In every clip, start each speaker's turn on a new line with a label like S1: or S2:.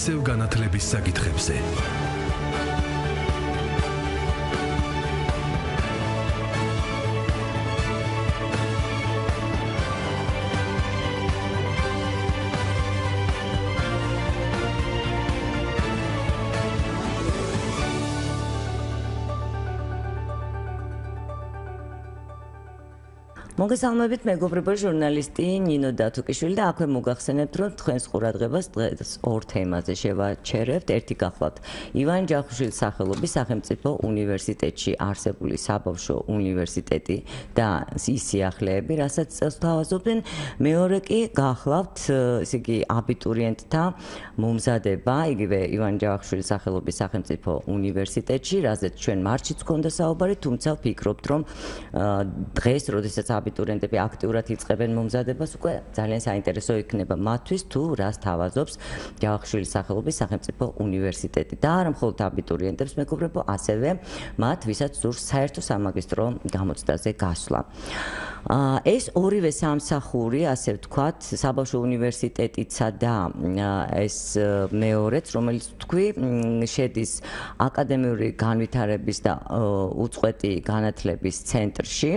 S1: ისევ განათლების საკითხებზე.
S2: მოგესალმებით მეგობრებო ჟურნალისტი ნინო დათუკიშვილი და აქვე მოგახსენებთ რომ თქვენს ყურადღებას დღეს ორ თემაზე შევაჩერებთ. ერთი გახლავთ ივან ჯახუშვილის სახელობის სახელმწიფო უნივერსიტეტში არსებული საბავშვო უნივერსიტეტი და ის სიახლეები რასაც თავაზობენ მეორე კი გახლავთ ესე იგი აბიტურიენტთა მომზადება იგივე ივან ჯახუშვილის სახელობის სახელმწიფო უნივერსიტეტში რაზეც ჩვენ მარჩიც გქონდა საუბარი თუმცა ვფიქრობთ რომ დღეს როდესაც აბიტურიენტები აბიტურიენტები აქტიურად იწყებენ მომზადებას, უკვე ძალიან საინტერესო იქნება მათთვის თუ რას თავაზობს ჯავახიშვილის სახელობის სახელმწიფო უნივერსიტეტი. და არა მხოლოდ აბიტურიენტებს მეგობრებო, ასევე მათ, ვისაც სურს საერთო სამაგისტრო გამოცდაზე გასვლა. აა ეს ორივე სამსახური, ასე ვთქვათ, საბავშვო უნივერსიტეტიცა და ეს მეორეც, რომელიც თქვი, შედის აკადემიური განვითარების და უწყვეტი განათლების ცენტრში.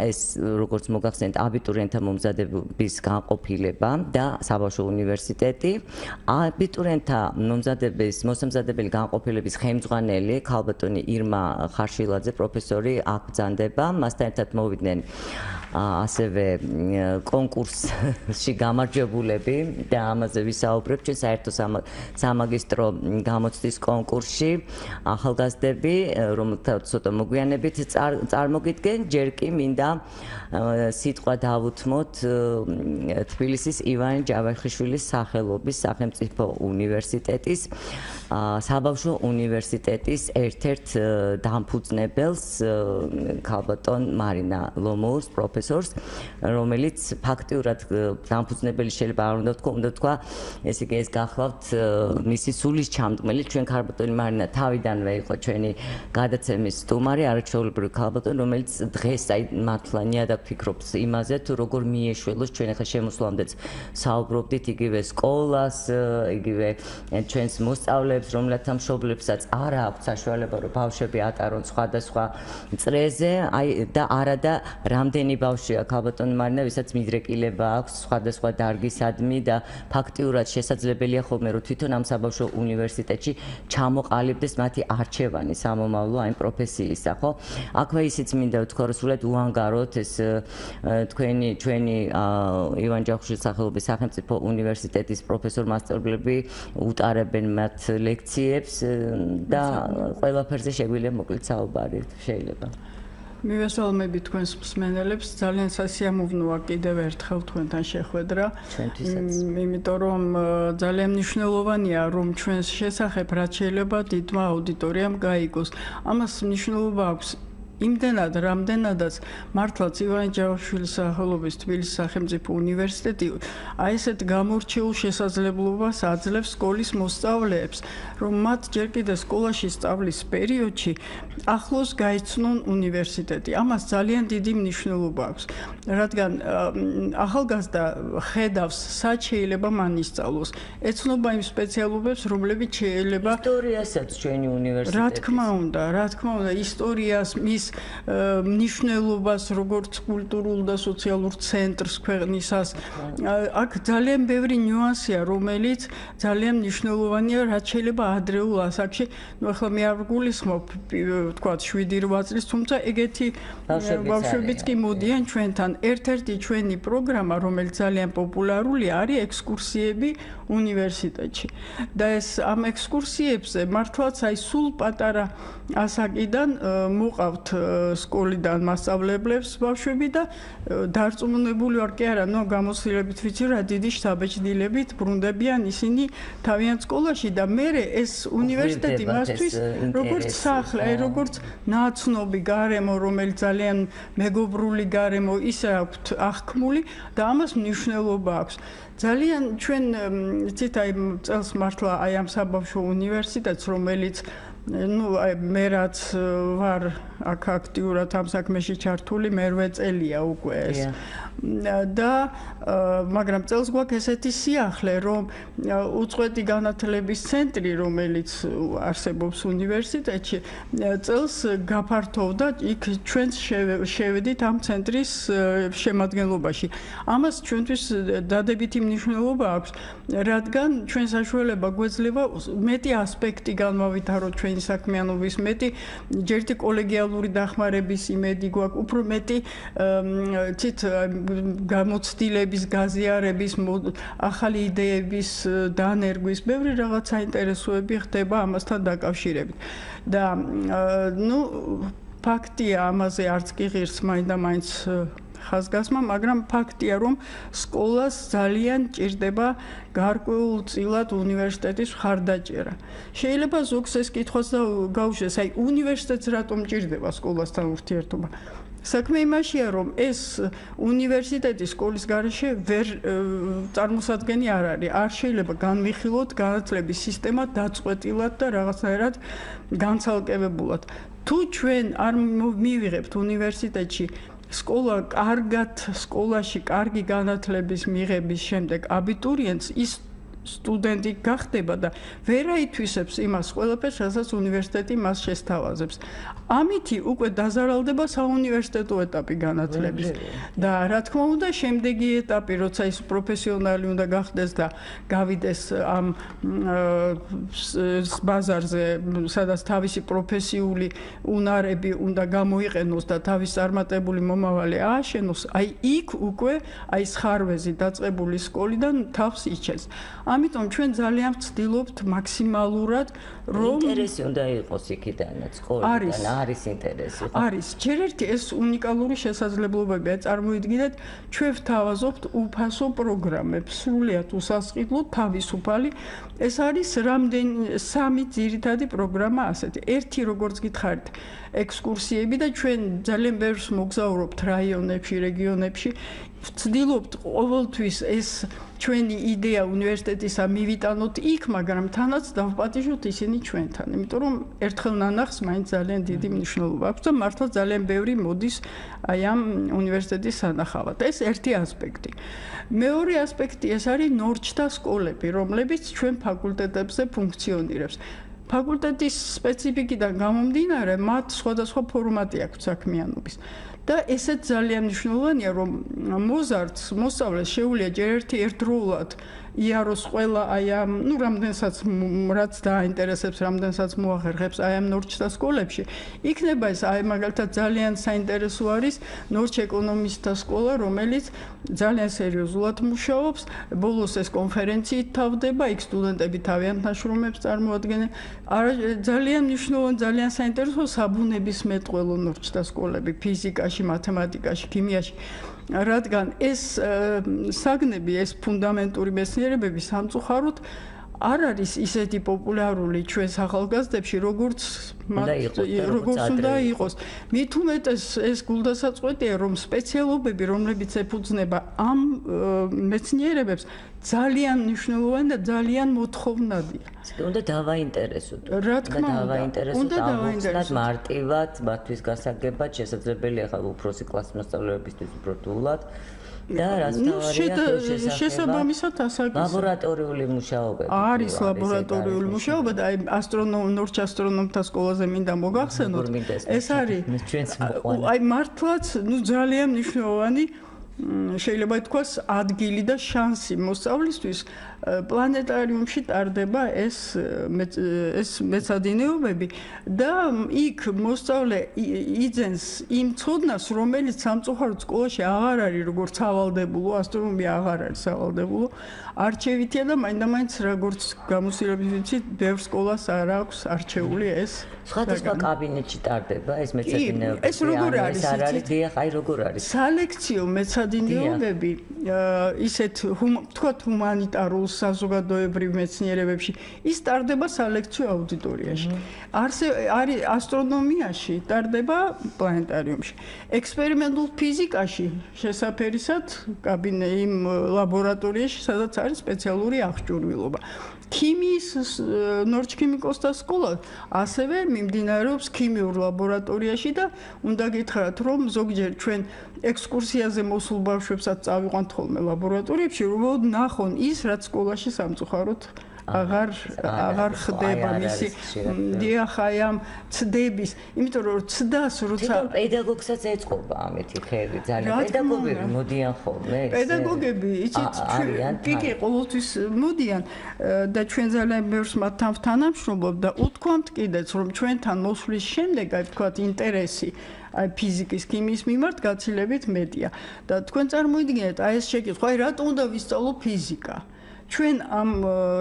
S2: ეს როგორც მოგახსენეთ აბიტურიენტთა მომზადების განყოფილება და საბავშვო უნივერსიტეტი. აბიტურიენტთა მომზადების მოსამზადებელი განყოფილების ხელმძღვანელი ქალბატონი ირმა ხარშილაძე პროფესორი აქ ბრძანდება მასთან ერთად მოვიდნენ ასევე კონკურსში გამარჯვებულები და ამაზე ვისაუბრებ ჩვენ საერთო სამაგისტრო გამოცდის კონკურსში ახალგაზრდები რომელთაც ცოტა მოგვიანებით წარმოგიდგენ. ჯერ კი მინდა სიტყვა დავუთმოთ თბილისის ივან ჯავახიშვილის სახელობის სახელმწიფო უნივერსიტეტის საბავშვო უნივერსიტეტის ერთ-ერთ დამფუძნებელს ქალბატონ მარინა ლომოუს პროფესორს რომელიც ფაქტიურად დამფუძნებელი შეიძლება არ უნდა თქვა უნდა თქვა ესე იგი ეს გახლავთ მისი სულის ჩამდგმელი ჩვენ ქალბატონი მარინა თავიდანვე იყო ჩვენი გადაცემის სტუმარი არაჩვეულებრივი ქალბატონი რომელიც დღეს აი მართლანია და ფიქრობს იმაზე თუ როგორ მიეშველოს ჩვენ ახლა შემოსვლამდეც. საუბრობდით იგივე სკოლას იგივე ჩვენს მოსწავლეებს რომელთა მშობლებსაც არ აქვს საშუალება რომ ბავშვები ატარონ სხვადასხვა წრეზე აი და არა და რამდენი ბავშვია ქალბატონ მარინა ვისაც მიდრეკილება აქვს სხვადასხვა დარგისადმი და ფაქტიურად შესაძლებელია ხოლმე რომ თვითონ ამ საბავშვო უნივერსიტეტში ჩამოყალიბდეს მათი არჩევანი სამომავლო აი პროფესიისა ხო? აქვე ისიც მინდა ვთქვა რომ სულად უანგაროთ ეს თქვენი ჩვენი ივან ჯახუშის სახელობის სახელმწიფო უნივერსიტეტის პროფესორ-მასწავლებლები უტარებენ მათ ლექციებს და ყველაფერზე შეგვიძლია მოკლედ საუბარი შეიძლება.
S3: მივესალმები თქვენს მსმენელებს. ძალიან სასიამოვნოა კიდევ ერთხელ თქვენთან შეხვედრა. იმიტომ რომ ძალიან მნიშვნელოვანია რომ ჩვენს შესახებ რაც შეიძლება დიდმა აუდიტორიამ გაიგოს. ამას მნიშვნელობა აქვს იმდენად, რამდენადაც მართლაც ივან ჯავშვილის სახელობის თბილისის სახელმწიფო უნივერსიტეტი აი ესეთ გამორჩეულ შესაძლებლობას აძლევს სკოლის მოსწავლეებს, რომ მათ ჯერ კიდე სკოლაში სწავლის პერიოდში ახლოს გაიცნონ უნივერსიტეტი. ამას ძალიან დიდი მნიშვნელობა აქვს, რადგან ახალგაზრდა ხედავს, სად შეიძლება მან ისწავლოს. ეცნობა იმ სპეციალობებს, რომლებიც შეიძლება
S2: ისტორიასაც ჩვენი უნივერსიტეტი.
S3: რა თქმა უნდა, რა თქმა უნდა, ისტორიას მის მნიშვნელობას როგორც კულტურულ და სოციალურ ცენტრს ქვეყნისას აქ ძალიან ბევრი ნიუანსია რომელიც ძალიან მნიშვნელოვანია რაც შეიძლება ადრეულ ასაკში ნუ ახლა მე არ გულისხმობ თქვა 7-8 წლის თუმცა ეგეთი ბავშვებიც კი მოდიან ჩვენთან. ერთ-ერთი ჩვენი პროგრამა რომელიც ძალიან პოპულარულია არის ექსკურსიები უნივერსიტეტში. და ეს ამ ექსკურსიებზე მართლაც აი სულ პატარა ასაკიდან მოყავთ სკოლიდან მასწავლებლებს ბავშვები და დარწმუნებული ვარ კი არა, ნუ გამოცდილებით ვიცი რა დიდი შთაბეჭდილებით ბრუნდებიან ისინი თავიანთ სკოლაში და მე ეს უნივერსიტეტი მასთვის როგორც სახლი, აი როგორც ნაცნობი გარემო, რომელიც ძალიან მეგობრული გარემო ისე აქვთ აღქმული და ამას მნიშვნელობა აქვს. ძალიან ჩვენ ცით აი წელს მართლა აი ამ საბავშვო უნივერსიტეტს რომელიც ну აი მე რაც ვარ აქ აქტიურად ამ საქმეში ჩართული მერვე წელია უკვე ეს და მაგრამ წელს გვაქვს ესეთი სიახლე, რომ უწყვეტი განათლების ცენტრი, რომელიც არსებობს უნივერსიტეტში, წელს გაფართოვდა იქ ჩვენს შევედით ამ ცენტრის შემადგენლობაში. ამას ჩვენთვის დადებითი მნიშვნელობა აქვს, რადგან ჩვენ საშუალება გვეძლება მეტი ასპექტი განმავითაროთ ჩვენი საქმიანობის, მეტი ჯერტი კოლეგიალური დახმარების იმედი გვაქვს, უფრო მეტი ცით გამოცდილების, გაზიარების, ახალი იდეების დანერგვის, ბევრი რაღაც საინტერესოები ხდება ამასთან დაკავშირებით. და ნუ ფაქტია ამაზე არც კი ღირს მაინდა-მაინც ხაზგასმა, მაგრამ ფაქტია, რომ სკოლას ძალიან ჭირდება გარკვეულ წილად უნივერსიტეტის ხარდაჭერა. შეიძლება ზოგს ეს კითხვას გაუშვეს, აი უნივერსიტეტს რატომ ჭირდება სკოლასთან ურთიერთობა? საქმე იმაშია, რომ ეს უნივერსიტეტი სკოლის garaშე ვერ წარმოსადგენი არ არის. არ შეიძლება განვიხილოთ განათლების სისტემა დაწყვეტილად და რაღაცნაირად განცალკევებულად. თუ ჩვენ არ მივიღებთ უნივერსიტეტში სკოლა კარგად სკოლაში კარგი განათლების მიღების შემდეგ აბიტურიენტს ის სტუდენტი გახდება და ვერ აითვისებს იმას ყველაფერს, რასაც უნივერსიტეტი მას შესთავაზებს. ამითი უკვე დაზარალდება საუნივერსიტეტო ეტაპი განათლების. და რა თქმა უნდა, შემდეგი ეტაპი, როცა ის პროფესიონალი უნდა გახდეს და გავიდეს ამ ბაზარზე, სადაც თავისი პროფესიული უნარები უნდა გამოიყენოს და თავის წარმატებული მომავალი ააშენოს, აი იქ უკვე აი ხარვეზი დაწყებული სკოლიდან თავს იჩენს. ამიტომ ჩვენ ძალიან ვცდილობთ მაქსიმალურად რომ
S2: ინტერესი უნდა იყოს იქიდანაც სკოლიდან არის. ინტერესი
S3: არის. ჯერ ერთი ეს უნიკალური შესაძლებლობებია წარმოიდგინეთ ჩვენ ვთავაზობთ უფასო პროგრამებს. სრულიად უსასყიდლო თავისუფალი ეს არის რამდენი სამი ძირითადი პროგრამა ასეთი. ერთი როგორც გითხარით ექსკურსიები და ჩვენ ძალიან ბევრს მოგზაურობთ რაიონებში რეგიონებში ვცდილობთ ყოველთვის ეს ჩვენი იდეა უნივერსიტეტისა მივიტანოთ იქ, მაგრამ თანაც დავპატიჟოთ ისინი ჩვენთან, იმიტომ რომ ერთხელ ნანახს მაინც ძალიან დიდი მნიშვნელობა აქვს და მართლა ძალიან ბევრი მოდის აი ამ უნივერსიტეტის სანახავად. ეს ერთი ასპექტი. მეორე ასპექტი ეს არის ნორჩთა სკოლები, რომლებიც ჩვენ ფაკულტეტებზე ფუნქციონირებს. ფაკულტეტის სპეციფიკიდან გამომდინარე, მათ სხვადასხვა ფორმატი აქვს საქმიანობის. და ესეც ძალიან მნიშვნელოვანია რომ მოზარდს მოსწავლეს შეუძლია ჯერ ერთი ერთდროულად იაროს ყველა აი ამ ნუ რამდენსაც რაც დაინტერესებს რამდენსაც მოახერხებს აი ამ ნორჩთა სკოლებში. იქნება ეს აი მაგალითად ძალიან საინტერესო არის ნორჩ ეკონომისტთა სკოლა რომელიც ძალიან სერიოზულად მუშაობს. ბოლოს ეს კონფერენციით თავდება იქ სტუდენტები თავიანთ ნაშრომებს წარმოადგენენ. ძალიან მნიშვნელოვანი ძალიან საინტერესო საბუნების მეტყველო ნორჩთა სკოლები ფიზიკაში მათემატიკაში ქიმიაში რადგან ეს საგნები, ეს ფუნდამენტური მეცნიერებები სამწუხაროდ არ არის ისეთი პოპულარული ჩვენს ახალგაზრდებში, როგორც როგორც უნდა იყოს. მით უმეტეს ეს გულდასაწყვეტია, რომ სპეციალობები, რომლებიც ეფუძნება ამ მეცნიერებებს, ძალიან მნიშვნელოვანი და ძალიან მოთხოვნადია.
S2: უნდა დავაინტერესოთ.
S3: რა თქმა
S2: უნდა, უნდა დავაინტერესოთ მარტივად, მათთვის გასაგებად შესაძლებელია ხა უფროსი კლასის მოსწავლეებისთვის უფრო თულად. და რაც თავარია
S3: შესაბამისად ასაგის
S2: ლაბორატორიული მუშაობები
S3: არის ლაბორატორიული მუშაობა. და აი ასტრონომ ნორჩ ასტრონომთა სკოლაზე მინდა მოგახსენოთ. ეს არის აი მართლაც ნუ ძალიან მნიშვნელოვანი შეიძლება ითქვას ადგილი და შანსი მოსწავლისთვის. პლანეტარიუმში ტარდება ეს ეს მეცადინეობები და იქ მოსწავლე იძენს იმ ცოდნას რომელიც სამწუხაროდ სკოლაში აღარ არის როგორც ავალდებულო ასტრონომია აღარ არის ავალდებულო არჩევითია და მაინდა-მაინც როგორც გამოსილების ვიცით ბევრ სკოლას არ აქვს არჩეული ეს
S2: სხვადასხვა კაბინეტში ტარდება ეს მეცადინეობები?
S3: ეს როგორ არის
S2: არ არის დიახ? აი როგორ არის?
S3: სალექციო მეცადინეობები ისეთ თქვათ ჰუმანიტარულ საზოგადოებრივ მეცნიერებებში ის ტარდება სალექციო აუდიტორიაში. არს არის ასტრონომიაში ტარდება პლანეტარიუმში. ექსპერიმენტულ ფიზიკაში შესაძფერისად კაბინე იმ ლაბორატორიაში სადაც არის სპეციალური აღჭურვილობა. ქიმიის ნორჩქიმიკოსთა სკოლა ასევე მიმდინარეობს ქიმიურ ლაბორატორიაში და უნდა გითხრათ, რომ ზოგჯერ ჩვენ ექსკურსიაზე მოსულ ბავშვებსაც წავიყვანთ ხოლმე ლაბორატორიებში, რომ ნახონ ის, რაც სკოლაში სამწუხაროდ აღარ აღარ ხდება მისი დიახ აი ამ ცდების იმიტომ რომ ცდას როცა
S2: პედაგოგსაც ეწყობა ამეთი ხერი ძალიან პედაგოგები მოდიან ხოლმე
S3: პედაგოგები იცით კი კი ყოველთვის მოდიან და ჩვენ ძალიან ბევრს მათთან თანამშრომლობ და უთქვამთ კიდეც რომ ჩვენთან მოსვლის შემდეგ აი თქვა ინტერესი აი ფიზიკის, ქიმიის მიმართ გაცილებით მეტია. და თქვენ წარმოიდგინეთ, აი ეს შეკითხვა, აი რატომ უნდა ვისწავლო ფიზიკა? ჩვენ ამ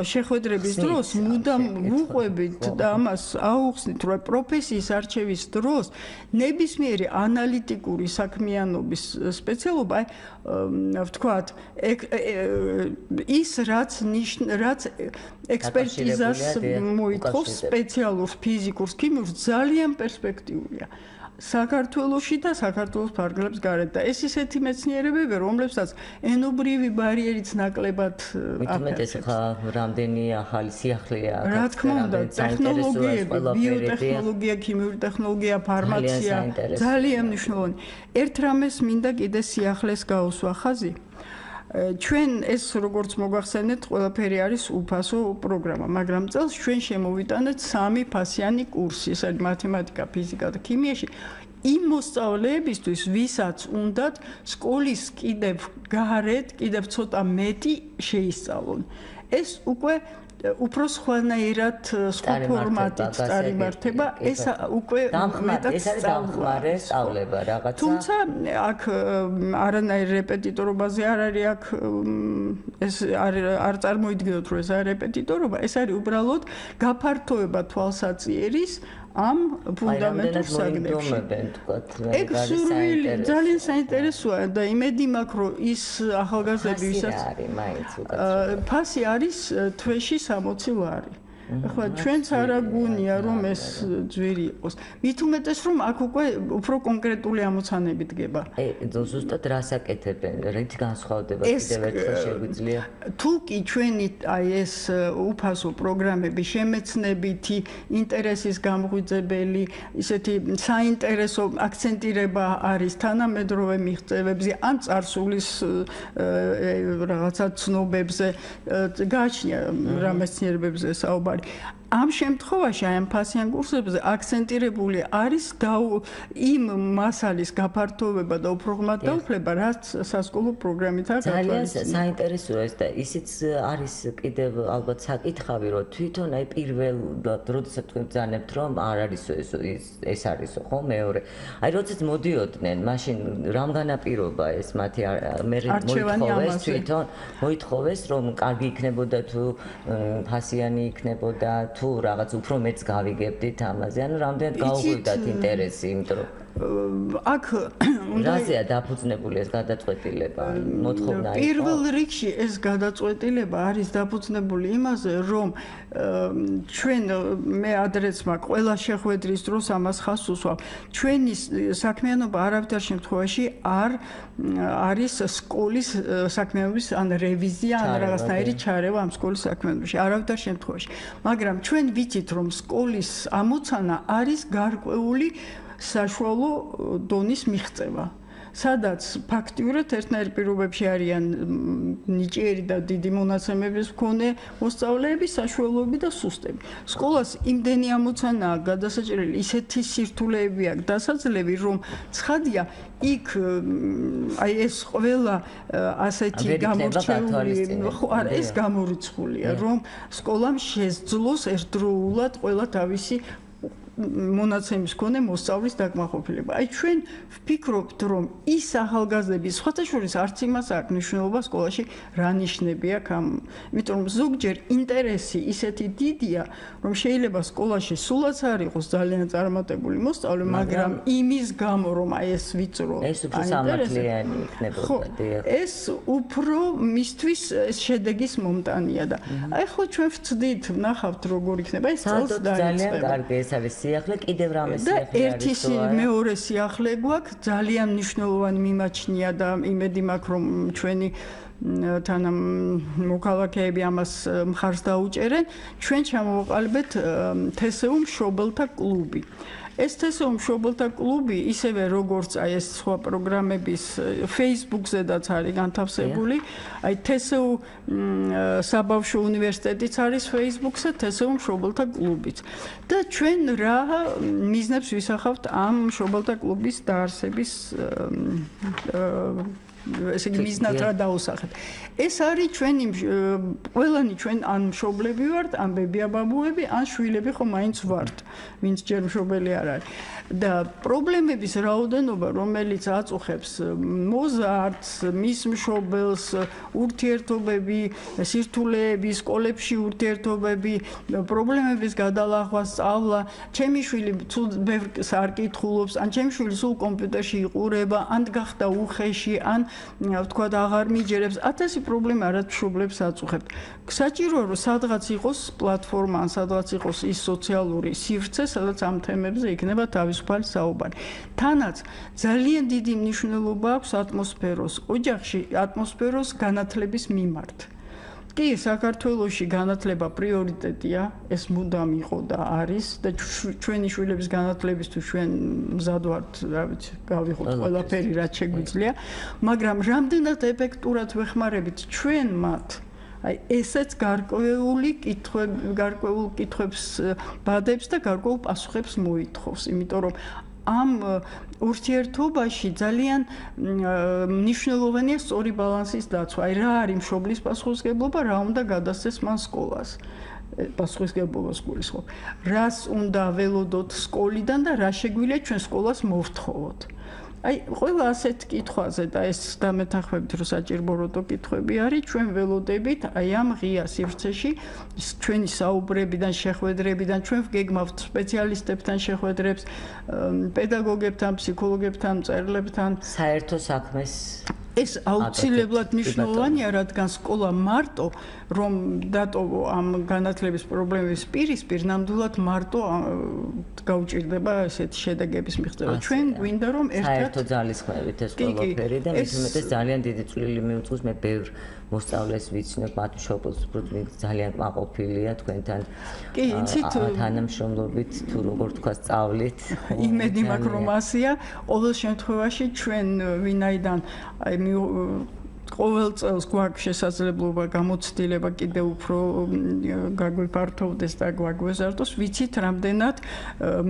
S3: შეხვედრების დროს მუდამ ვუყვებით და ამას აუხსნით, რომ პროფესიის არჩევის დროს ნებისმიერი ანალიტიკური საქმიანობის სპეციალობა, ვთქვათ, ის რაც რაც ექსპერტიზას მოითხოვს სპეციალურ ფიზიკურს, ქიმიურს ძალიან პერსპექტიულია. საქართველოსი და საქართველოს ფარგლებს გარეთ და ეს ისეთი მეცნიერებები რომლებსაც ენობრივი ბარიერიც ნაკლებად
S2: აფეთქებს. ხა რამდენი ახალი სიახლეა
S3: რა თქმა უნდა ტექნოლოგიები, ბიოტექნოლოგია, ქიმიური ტექნოლოგია, ფარმაცია ძალიან მნიშვნელოვანი. ერთ რამეს მინდა კიდე სიახლეს გაუსვა ხაზი. ჩვენ ეს როგორც მოგახსენეთ, ყველაფერი არის უფასო პროგრამა, მაგრამ წელს ჩვენ შემოვიტანეთ სამი ფასიანი კურსი, ეს არის მათემატიკა, ფიზიკა და ქიმიაში. იმ მოსწავლეებისთვის, ვისაც უნდათ სკოლის კიდევ გარეთ, კიდევ ცოტა მეტი შეისწავლონ. ეს უკვე უფრო სხვანაირად სხვა ფორმატით წარიმართება ეს უკვე
S2: მეტად ეს არის დამხმარე სწავლება რაღაცა.
S3: თუმცა აქ არანაირ რეპეტიტორობაზე არ არის აქ ეს არ არ წარმოიდგინოთ რომ ეს არის რეპეტიტორობა ეს არის უბრალოდ გაფართოება თვალსაწიერის ამ ფუნდამენტურ საგნებში. ეგ სურვილი ძალიან საინტერესოა და იმედი მაქვს რომ ის ახალგაზრდები ვისაც
S2: არის მაინც უკაცრავად.
S3: ფასი არის თვეში 60 ლარი. ახლა ჩვენც არ აგუნია რომ ეს ძვირი იყოს. მით უმეტეს რომ აქ უკვე უფრო კონკრეტული ამოცანები დგება.
S2: ე ზუსტად რასაკეთებენ? რით განსხვავდება კიდევ ერთხელ შეგვიძლია?
S3: თუ კი ჩვენი აი ეს უფასო პროგრამები შემეცნებითი ინტერესის გამღვიძებელი, ისეთი საინტერესო აქცენტირება არის თანამედროვე მიღწევებზე ან წარსულის რაღაცა ცნობებზე, გააჩნია რამესნიერებებზე საუბარი ვარ. ამ შემთხვევაში აი ამ ფასიან კურსებზე აქცენტირებული არის და იმ მასალის გაფართოვება და უფრო ღრმად დაუფლება, რაც სასკოლო პროგრამითაა
S2: გათვალისწინებული. ძალიან საინტერესოა ეს და ისიც არის კიდევ ალბათ საკითხავი, რომ თვითონ აი პირველ როდესაც თქვენ ბრძანებთ, რომ არ არისო ეს ეს არისო, ხო, მეორე. აი როდესაც მოდიოდნენ, მაშინ რამ განაპირობა ეს მათი მე მოითხოვეს თვითონ მოითხოვეს, რომ კარგი იქნებოდა თუ ფასიანი იქნებოდა და თუ რაღაც უფრო მეც გავიგებდით ამაზე, ანუ რამდენად გაუგვივდათ ინტერესი, იმიტომ რომ
S3: აქ
S2: რაზეა დაფუძნებული ეს გადაწყვეტილება? მოთხოვნა იყო.
S3: პირველ რიგში ეს გადაწყვეტილება არის დაფუძნებული იმაზე, რომ ჩვენ მე ადრესმა ყველა შეხვედრის დროს ამას ხას უსვამ. ჩვენი საქმიანობა არავითარ შემთხვევაში არ არის სკოლის საქმიანობის ან რევიზია ან რაღაცნაირი ჩარევა ამ სკოლის საქმიანობაში. არავითარ შემთხვევაში. მაგრამ ჩვენ ვიცით, რომ სკოლის ამოცანა არის გარკვეული საშუალო დონის მიღწევა. სადაც ფაქტიურად ერთნაირ პირობებში არიან ნიჭიერი და დიდი მონაცემების მქონე მოსწავლეები, საშუალოები და სუსტები. სკოლას იმდენი ამოცანაა გადასაჭრელი, ისეთი სირთულეები აქვს დასაძლევი, რომ ცხადია, იქ აი ეს ყველა ასეთი გამორჩეული, ხო არა, ეს გამორიცხულია, რომ სკოლამ შეძლოს ერთდროულად ყველა თავისი მონაცემის კონე მოსწავლის დაკმაყოფილება. აი ჩვენ ვფიქრობთ, რომ ის ახალგაზრდები სხვათა შორის არც იმას აქვს მნიშვნელობა სკოლაში რა ნიშნები აქვს ამ, იმიტომ რომ ზოგჯერ ინტერესი ისეთი დიდია, რომ შეიძლება სკოლაში სულაც არ იყოს ძალიან წარმატებული მოსწავლე, მაგრამ იმის გამო რომ აი ეს ვიწრო
S2: ეს უფრო სამართლიანი იქნებოდა.
S3: ეს უფრო მისთვის ეს შედეგის მომტანია და აი ხო ჩვენ ვწდით, ნახავთ როგორ იქნება ეს წელს
S2: დაიწყება. ძალიან კარგი ეს არის სიახლე კიდევ რამე სიახლე
S3: არის. და ერთი მეორე სიახლე გვაქვს ძალიან მნიშვნელოვანი მიმაჩნია და იმედი მაქვს რომ ჩვენი თან მოქალაქეები ამას მხარს დაუჭერენ, ჩვენ ჩამოვაყალიბეთ თესეუ მშობელთა კლუბი. ეს თესო მშობელთა კლუბი ისევე როგორც აი ეს სხვა პროგრამების Facebook-ზედაც არის განთავსებული. აი თესო საბავშვო უნივერსიტეტიც არის Facebook-ზე, თესო მშობელთა კლუბიც. და ჩვენ რა მიზნებს ვისახავთ ამ მშობელთა კლუბის დაარსების ესე იგი მიზნად რა დაუსახეთ. ეს არის ჩვენი ყველანი ჩვენ ან მშობლები ვართ, ან ბებია-ბაბუები, ან შვილები ხომ მაინც ვართ, ვინც ჯერ მშობელი არ არის. და პრობლემების რაოდენობა, რომელიც აწუხებს მოზარდს, მის მშობელს, ურთიერთობები, სირთულეები, სკოლებში ურთიერთობები, პრობლემების გადალახვა, სწავლა, ჩემი შვილი ცუდ ბევრს არ კითხულობს, ან ჩემი შვილი სულ კომპიუტერში იყურება, ან გახდა უხეში, ან ვთქვა და აღარ მიჯერებს 1000 პრობლემა რაც მშობლებს აწუხებთ. საჭიროა რომ სადღაც იყოს პლატფორმა, ან სადღაც იყოს ის სოციალური სივრცე, სადაც ამ თემებზე იქნება თავისუფალი საუბარი. თანაც ძალიან დიდი მნიშვნელობა აქვს ატმოსფეროს, ოჯახში ატმოსფეროს განათლების მიმართ. კი, საქართველოსი განათლება პრიორიტეტია, ეს მუდამ იყო და არის. და ჩვენი შვილების განათლებისთვის ჩვენ მზად ვართ, რა ვიცი, გავიღოთ ყველაფერი რაც შეგვიძლია, მაგრამ რამდენად ეფექტურად ვეხმარებით ჩვენ მათ? აი ესეც გარკვეული კითხვები, გარკვეულ კითხვებს ბადებს და გარკვეულ პასუხებს მოითხოვს, იმიტომ რომ ამ ურთიერთობაში ძალიან მნიშვნელოვანია სწორი ბალანსის დაცვა. აი რა არის მშობლის პასუხისგებლობა, რა უნდა გადასცეს მან სკოლას. პასუხისგებლობა სკოლის ხო? რას უნდა ველოდოთ სკოლიდან და რა შეგვიძლია ჩვენ სკოლას მოვთხოვოთ? აი ყველა ასეთ კითხვაზე და ეს დამეთანხმებით რომ საჭირო როტო კითხვები არის ჩვენ ველოდებით აი ამ ღია სივრცეში ჩვენი საუბრებიდან შეხვედრებიდან ჩვენ გეგმავთ სპეციალისტებთან შეხვედრებს პედაგოგებთან ფსიქოლოგებთან მწერლებთან.
S2: საერთო საქმეს
S3: ეს აუცილებლად მნიშვნელოვანია, რადგან სკოლა მარტო რომ დატოვო ამ განათლების პრობლემების პირისპირ, ნამდვილად მარტო გაუჭირდება ესეთი შედეგების მიღწევა. ჩვენ გვინდა რომ ერთად
S2: საერთო ძალისხმევით ეს ყველაფერი და მის უმეტეს ძალიან დიდი წვლილი მიუძღვის მე ბევრ მოსწავლეს ვიცნობ მათ შოპოს პროდუქტი ძალიან მაყოფილია თქვენთან
S3: კი იცით
S2: თანამშრომლობით თუ როგორ თქვა სწავლით?
S3: იმედი მაქვს რომ ასია ყოველ შემთხვევაში ჩვენ ვინაიდან აი ყოველ წელს გვაქვს შესაძლებლობა გამოცდილება კიდე უფრო გაგვიფართოვდეს და გვაგვეზარდოს ვიცით რამდენად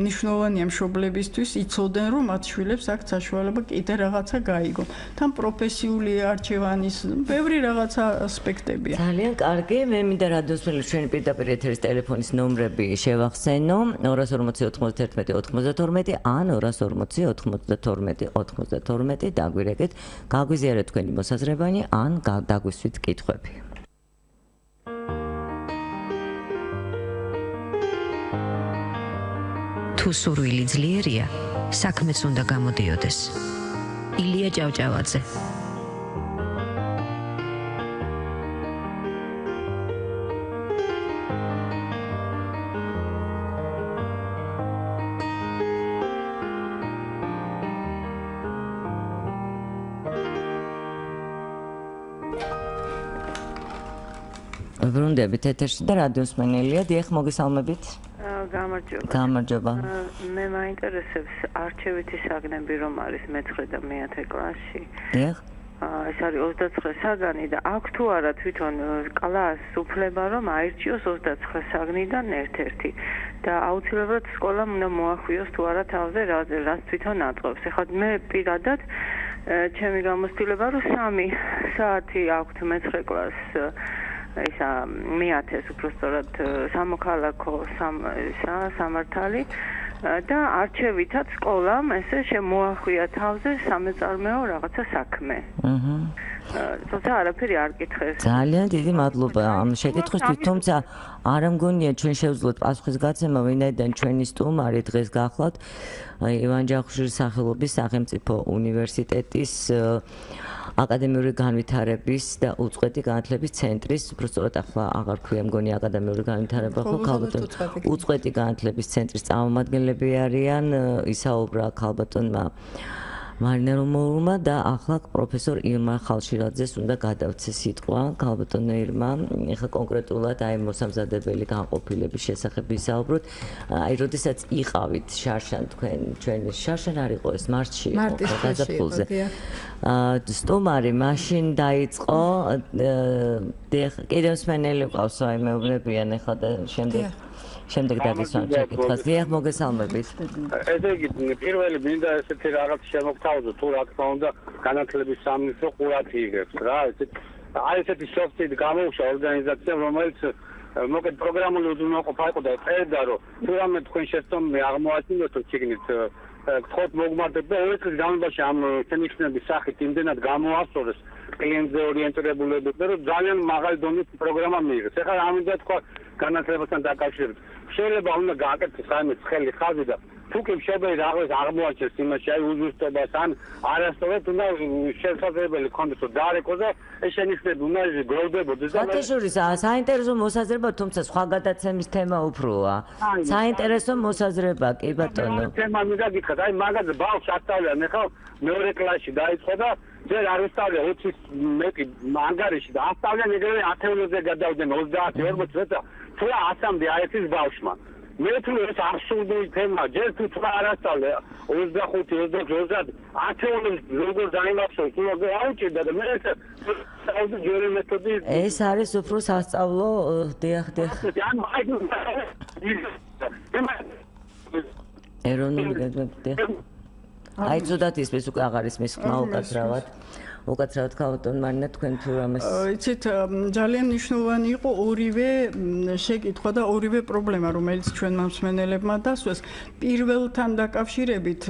S3: მნიშვნელოვანია მშობლებისთვის იცოდნენ რომ მათ შვილებს აქვს საშუალება კიდე რაღაცა გაიგონ თან პროფესიული არჩევანის ბევრი რაღაცა ასპექტებია.
S2: ძალიან კარგი. მე მინდა რადოსმელი ჩვენი პირდაპირ ეთერის ტელეფონის ნომრები შევახსენო. 240 91 92 ან 240 92 92 დაგვირეკეთ. გაგვიზიარეთ თქვენი მოსაზრება ტელეფონი ან დაგვისვით კითხვები.
S4: თუ სურვილი ძლიერია, საქმეც უნდა გამოდიოდეს. ილია ჭავჭავაძე
S2: ბრუნდებით ეთერში და რადიოს მენელია დიახ მოგესალმებით.
S5: გამარჯობა.
S2: გამარჯობა.
S5: მე მაინტერესებს არჩევითი საგნები რომ არის მე-9 და მე-10 კლასში.
S2: დიახ.
S5: ეს არის 29 საგანი და აქ თუ არა თვითონ კლასს უფლება რომ აირჩიოს 29 საგნიდან ერთ-ერთი. და აუცილებლად სკოლამ უნდა მოახვიოს თუ არა თავზე რაც თვითონ აწევს. ეხლა მე პირადად ჩემი გამოცდილება რომ 3 საათი აქვს მე-9 კლასს ისა მეათეს უფრო სწორად სამოქალაქო სამართალი და არჩევითაც სკოლამ ესე შემოახვია თავზე სამეწარმეო რაღაცა საქმე. აჰა. თუმცა არაფერი არ კითხეს.
S2: ძალიან დიდი მადლობა ამ შეკითხვისთვის, თუმცა არ მგონია ჩვენ შევძლოთ პასუხის გაცემა, ვინაიდან ჩვენი სტუმარი დღეს გახლავთ ივან ჯახუშის სახელობის სახელმწიფო უნივერსიტეტის აკადემიური განვითარების და უწყვეტი განათლების ცენტრის, უბრალოდ ახლა აღარ ქვია მგონი აკადემიური განვითარება, ხო, ქალბატონ უწყვეტი განათლების ცენტრის წარმომადგენლები არიან, ისაუბრა ქალბატონმა მარინა რომოულმა და ახლა პროფესორ ირმა ხალშირაძეს უნდა გადავცე სიტყვა. ქალბატონო ირმა ეხლა კონკრეტულად აი მოსამზადებელი განყოფილების შესახებ ვისაუბროთ. აი როდესაც იყავით შარშან თქვენ ჩვენ შარშან არ იყო ეს მარტში
S6: გაზაფხულზე.
S2: აა სტომარი მაშინ დაიწყო კიდევ სმენელი ყავს აი მეუბნებიან ეხლა და შემდეგ შემდეგ შეკითხვას. მე ახ მოგესალმებით.
S7: ესე იგი, პირველი მინდა ესეთი რაღაც შემოგთავაზო, თუ რა თქმა უნდა, განათლების სამინისტრო ყურადღება იღებს რა, ესეთ აი ესეთი სოფტი გამოუშვა ორგანიზაცია, რომელიც მოკეთ პროგრამული უზრუნველყოფა იყო და წერდა, რომ თუ რამე თქვენ შეცდომ აღმოაჩინოთ თუ გთხოვთ მოგმართ და ორი წლის განმავლობაში ამ შენიშნების სახით იმდენად გამოასწორეს კლიენტზე ორიენტირებულები და რომ ძალიან მაღალი დონის პროგრამა მიიღეს. ეხლა ამინდა თქვა განათლებასთან დაკავშირებით. შეიძლება უნდა გააკეთოს საერთო ცხელი ხაზი და თუკი შეიძლება რაღაც აღმოაჩენს იმაში აი უზუსტობას ან არასწორად უნდა შესაძლებელი კონდეს რომ დაარეკოს და ეს შენიშნები უნდა გროვდებოდეს
S2: და საერთაშორის საინტერესო მოსაზრება თუმცა სხვა გადაცემის თემა უფროა საინტერესო მოსაზრება კი ბატონო.
S7: თემა მინდა გითხრათ. აი მაგაზე ბავშვს ასწავლიან. ახლა მეორე კლასში დაიწყო და ჯერ არ უსწავლია 20 მეტი ანგარიში და ასწავლიან ეგრევე 10-ზე გადავდნენ 30 40 წელს თუ რა ასამდე აეთის ბავშვმა მე თუ ეს აბსურდული თემა ჯერ თუ თქვა არასწავლე 25 26 ათეულებს როგორ დაიმახსოვრ თუ როგორ აუჭირდა და მე ეს საუბრ ჯერი მეთოდი.
S2: ეს არის უფრო სასწავლო დიახ დიახ. ეროვნული გადმოდი აი ზოდათ ის ეს უკვე აღარ ისმის ხმა უკაცრავად უკაცრავად ქალბატონ მარინა თქვენ თუ რამეს?
S3: იცით ძალიან მნიშვნელოვანი იყო ორივე შეკითხვა და ორივე პრობლემა რომელიც ჩვენ მომსმენელებმა დასვეს. პირველთან დაკავშირებით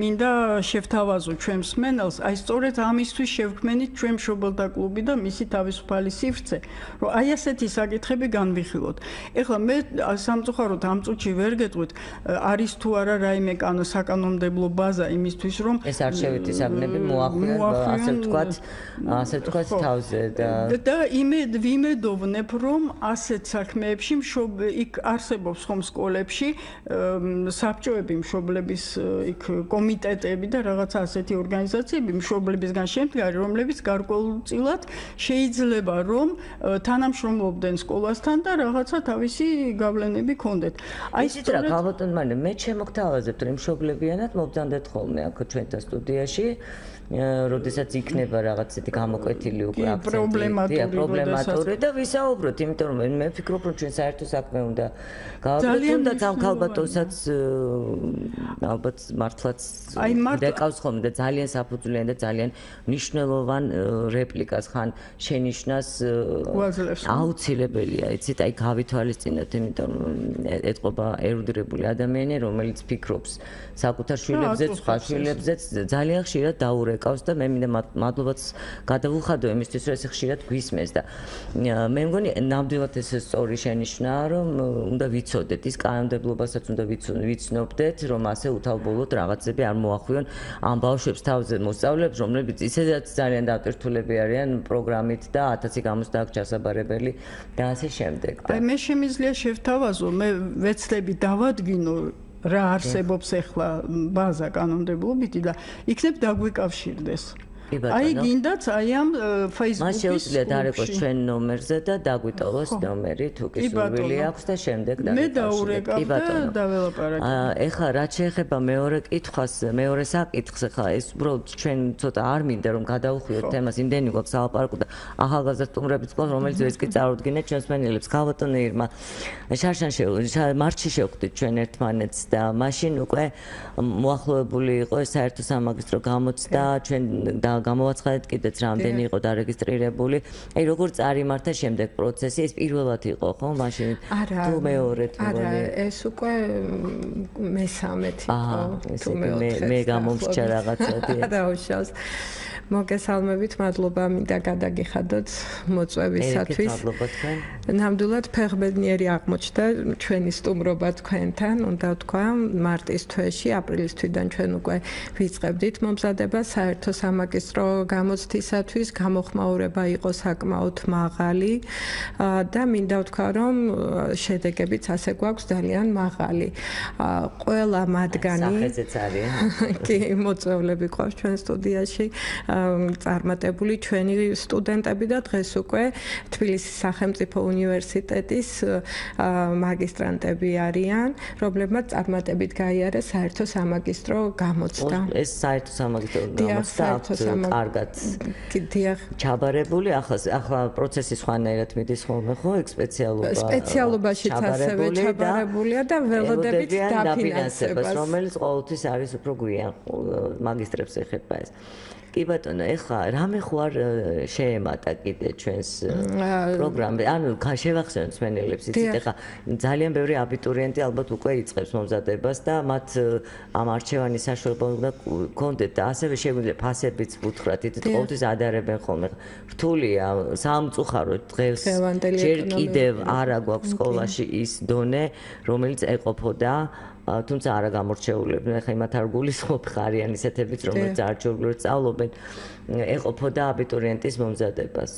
S3: მინდა შევთავაზო ჩვენ მსმენელს აი სწორედ ამისთვის შევქმენით ჩვენ მშობელთა კლუბი და მისი თავისუფალი სივრცე რომ აი ასეთი საკითხები განვიხილოთ. ეხლა მე სამწუხაროდ ამ წუთში ვერ გეტყვით არის თუ არა რაიმე კანო საკანონმდებლო ბაზა იმისთვის რომ
S2: ეს არჩევითი საბნები მოახვიონ ასე ვთქვათ ვთქვათ, ასე ვთქვათ თავზე და
S3: და იმედ ვიმედოვნებ, რომ ასეთ საქმეებში მშობ იქ არსებობს ხომ სკოლებში საბჭოები მშობლების იქ კომიტეტები და რაღაც ასეთი ორგანიზაციები მშობლებისგან შემდგარი, რომლებიც გარკვეულწილად შეიძლება რომ თანამშრომლობდნენ სკოლასთან და რაღაცა თავისი გავლენები ქონდეთ.
S2: აი ისიც რა, ალბათ მე შემოგთავაზებთ, რომ მშობლებიანად მობძანდეთ ხოლმე აქ ჩვენთან სტუდიაში. როდესაც იქნება რაღაც ისეთი გამოკვეთილი უკვე
S3: აქცენტი და
S2: პრობლემატური და ვისაუბროთ, იმიტომ რომ მე ვფიქრობ, რომ ჩვენ საერთო საქმე უნდა გავაკეთოთ და ამ ქალბატონსაც ალბათ მართლაც დეკავს ხოლმე და ძალიან საფუძვლიანი და ძალიან მნიშვნელოვან რეპლიკას ხან შენიშნას აუცილებელია, იცით, აი გავითვალისწინოთ, იმიტომ რომ ეთყობა ერუდირებული ადამიანი, რომელიც ფიქრობს საკუთარ შვილებზე, სხვა შვილებზე ძალიან ხშირად დაურეკ ეკავს და მე მინდა მადლობაც გადავუხადო იმისთვის რომ ეს ხშირად გვისმეს და მე მგონი ნამდვილად ეს სწორი შენიშნა რომ უნდა ვიცოდეთ ის კანონმდებლობასაც უნდა ვიცნობდეთ რომ ასე უთავბოლოდ რაღაცები არ მოახვიონ ამ ბავშვებს თავზე მოსწავლებს რომლებიც ისედაც ძალიან დატვირთულები არიან პროგრამით და 1000-ი გამოსდა აქ ჩასაბარებელი და ასე შემდეგ
S3: მე შემიძლია შევთავაზო მე ვეცდები დავადგინო რა არსებობს ახლა ბაზა კანონმდებლობითი და იქნებ დაგვიკავშირდეს. აი გინდაც აი ამ Facebook-ის
S2: მას შეუძლია დარეკოს ჩვენ ნომერზე და დაგვიტოვოს ნომერი თუ კი სურვილი აქვს და შემდეგ
S3: და მე დაურეკავ და დაველაპარაკე.
S2: აა ეხლა რა შეეხება მეორე კითხვას, მეორე საკითხს ეხლა ეს უბრალოდ ჩვენ ცოტა არ მინდა რომ გადაუხვიოთ თემას, იმდენი გვაქვს ალაპარაკო და ახალგაზრდა სტუმრების ყოს რომელიც ეს კი წარუდგინეთ ჩვენს მენელებს. ქალბატონი ირმა შარშან შევ მარტში შევხვდით ჩვენ ერთმანეთს და მაშინ უკვე მოახლოებული იყო საერთო სამაგისტრო გამოცდა ჩვენ და გამოვაცხადეთ კიდეც რამდენი იყო დარეგისტრირებული. აი როგორ წარიმართა შემდეგ პროცესი? ეს პირველად იყო, ხო? მაშინ თუ მეორედ
S6: მგონი. არა, ეს უკვე მესამეთი იყო. თუ მე
S2: მე გამომრჩა რაღაცა.
S6: არა, უშავს. მოგესალმებით, მადლობა მინდა გადაგიხადოთ მოწვევისათვის. ნამდვილად ფეხბედნიერი აღმოჩნდა ჩვენი სტუმრობა თქვენთან, უნდა ვთქვა, მარტის თვეში, აპრილის თვიდან ჩვენ უკვე ვიწყებდით მომზადებას საერთო სამაგისტრო გამოცდისათვის გამოხმაურება იყო საკმაოდ მაღალი და მინდა ვთქვა, რომ შედეგებიც ასე გვაქვს ძალიან მაღალი. ყველა მათგანი
S2: სახეზეც არის.
S6: კი, მოწვევლები ყავს ჩვენ სტუდიაში, წარმატებული ჩვენი სტუდენტები და დღეს უკვე თბილისის სახელმწიფო უნივერსიტეტის მაგისტრანტები არიან, რომლებმაც წარმატებით გაიარეს საერთო სამაგისტრო გამოცდა.
S2: ეს საერთო სამაგისტრო გამოცდა კარგად.
S6: კი, დიახ.
S2: ჩაბარებული ახლა ახლა პროცესი სხვანაირად მიდის ხოლმე ხო, ეგ სპეციალობა.
S6: სპეციალობაშიც ასევე ჩაბარებულია და ველოდებით დაფინანსებას,
S2: რომელიც ყოველთვის არის უფრო გვიან მაგისტრებს ეხება ეს. კი ბატონო, ეხლა რამე ხო არ შეემატა კიდე ჩვენს პროგრამზე? ანუ შევახსენოთ სმენელებს იცით ეხლა ძალიან ბევრი აბიტურიენტი ალბათ უკვე იწყებს მომზადებას და მათ ამ არჩევანის საშუალება უნდა გქონდეთ და ასევე შეგვიძლია ფასებიც ვუთხრათ, იცით ყოველთვის ადარებენ ხოლმე. რთულია სამწუხაროდ დღეს ჯერ კიდევ არა გვაქვს სკოლაში ის დონე, რომელიც ეყოფოდა აა თუმცა არა გამორჩეულები, ახლა იმათ არ გულისხმობ ხარიან ისეთებიც, რომელიც არჩეულურად სწავლობენ, ეყოფოდა აბიტურიენტის მომზადებას.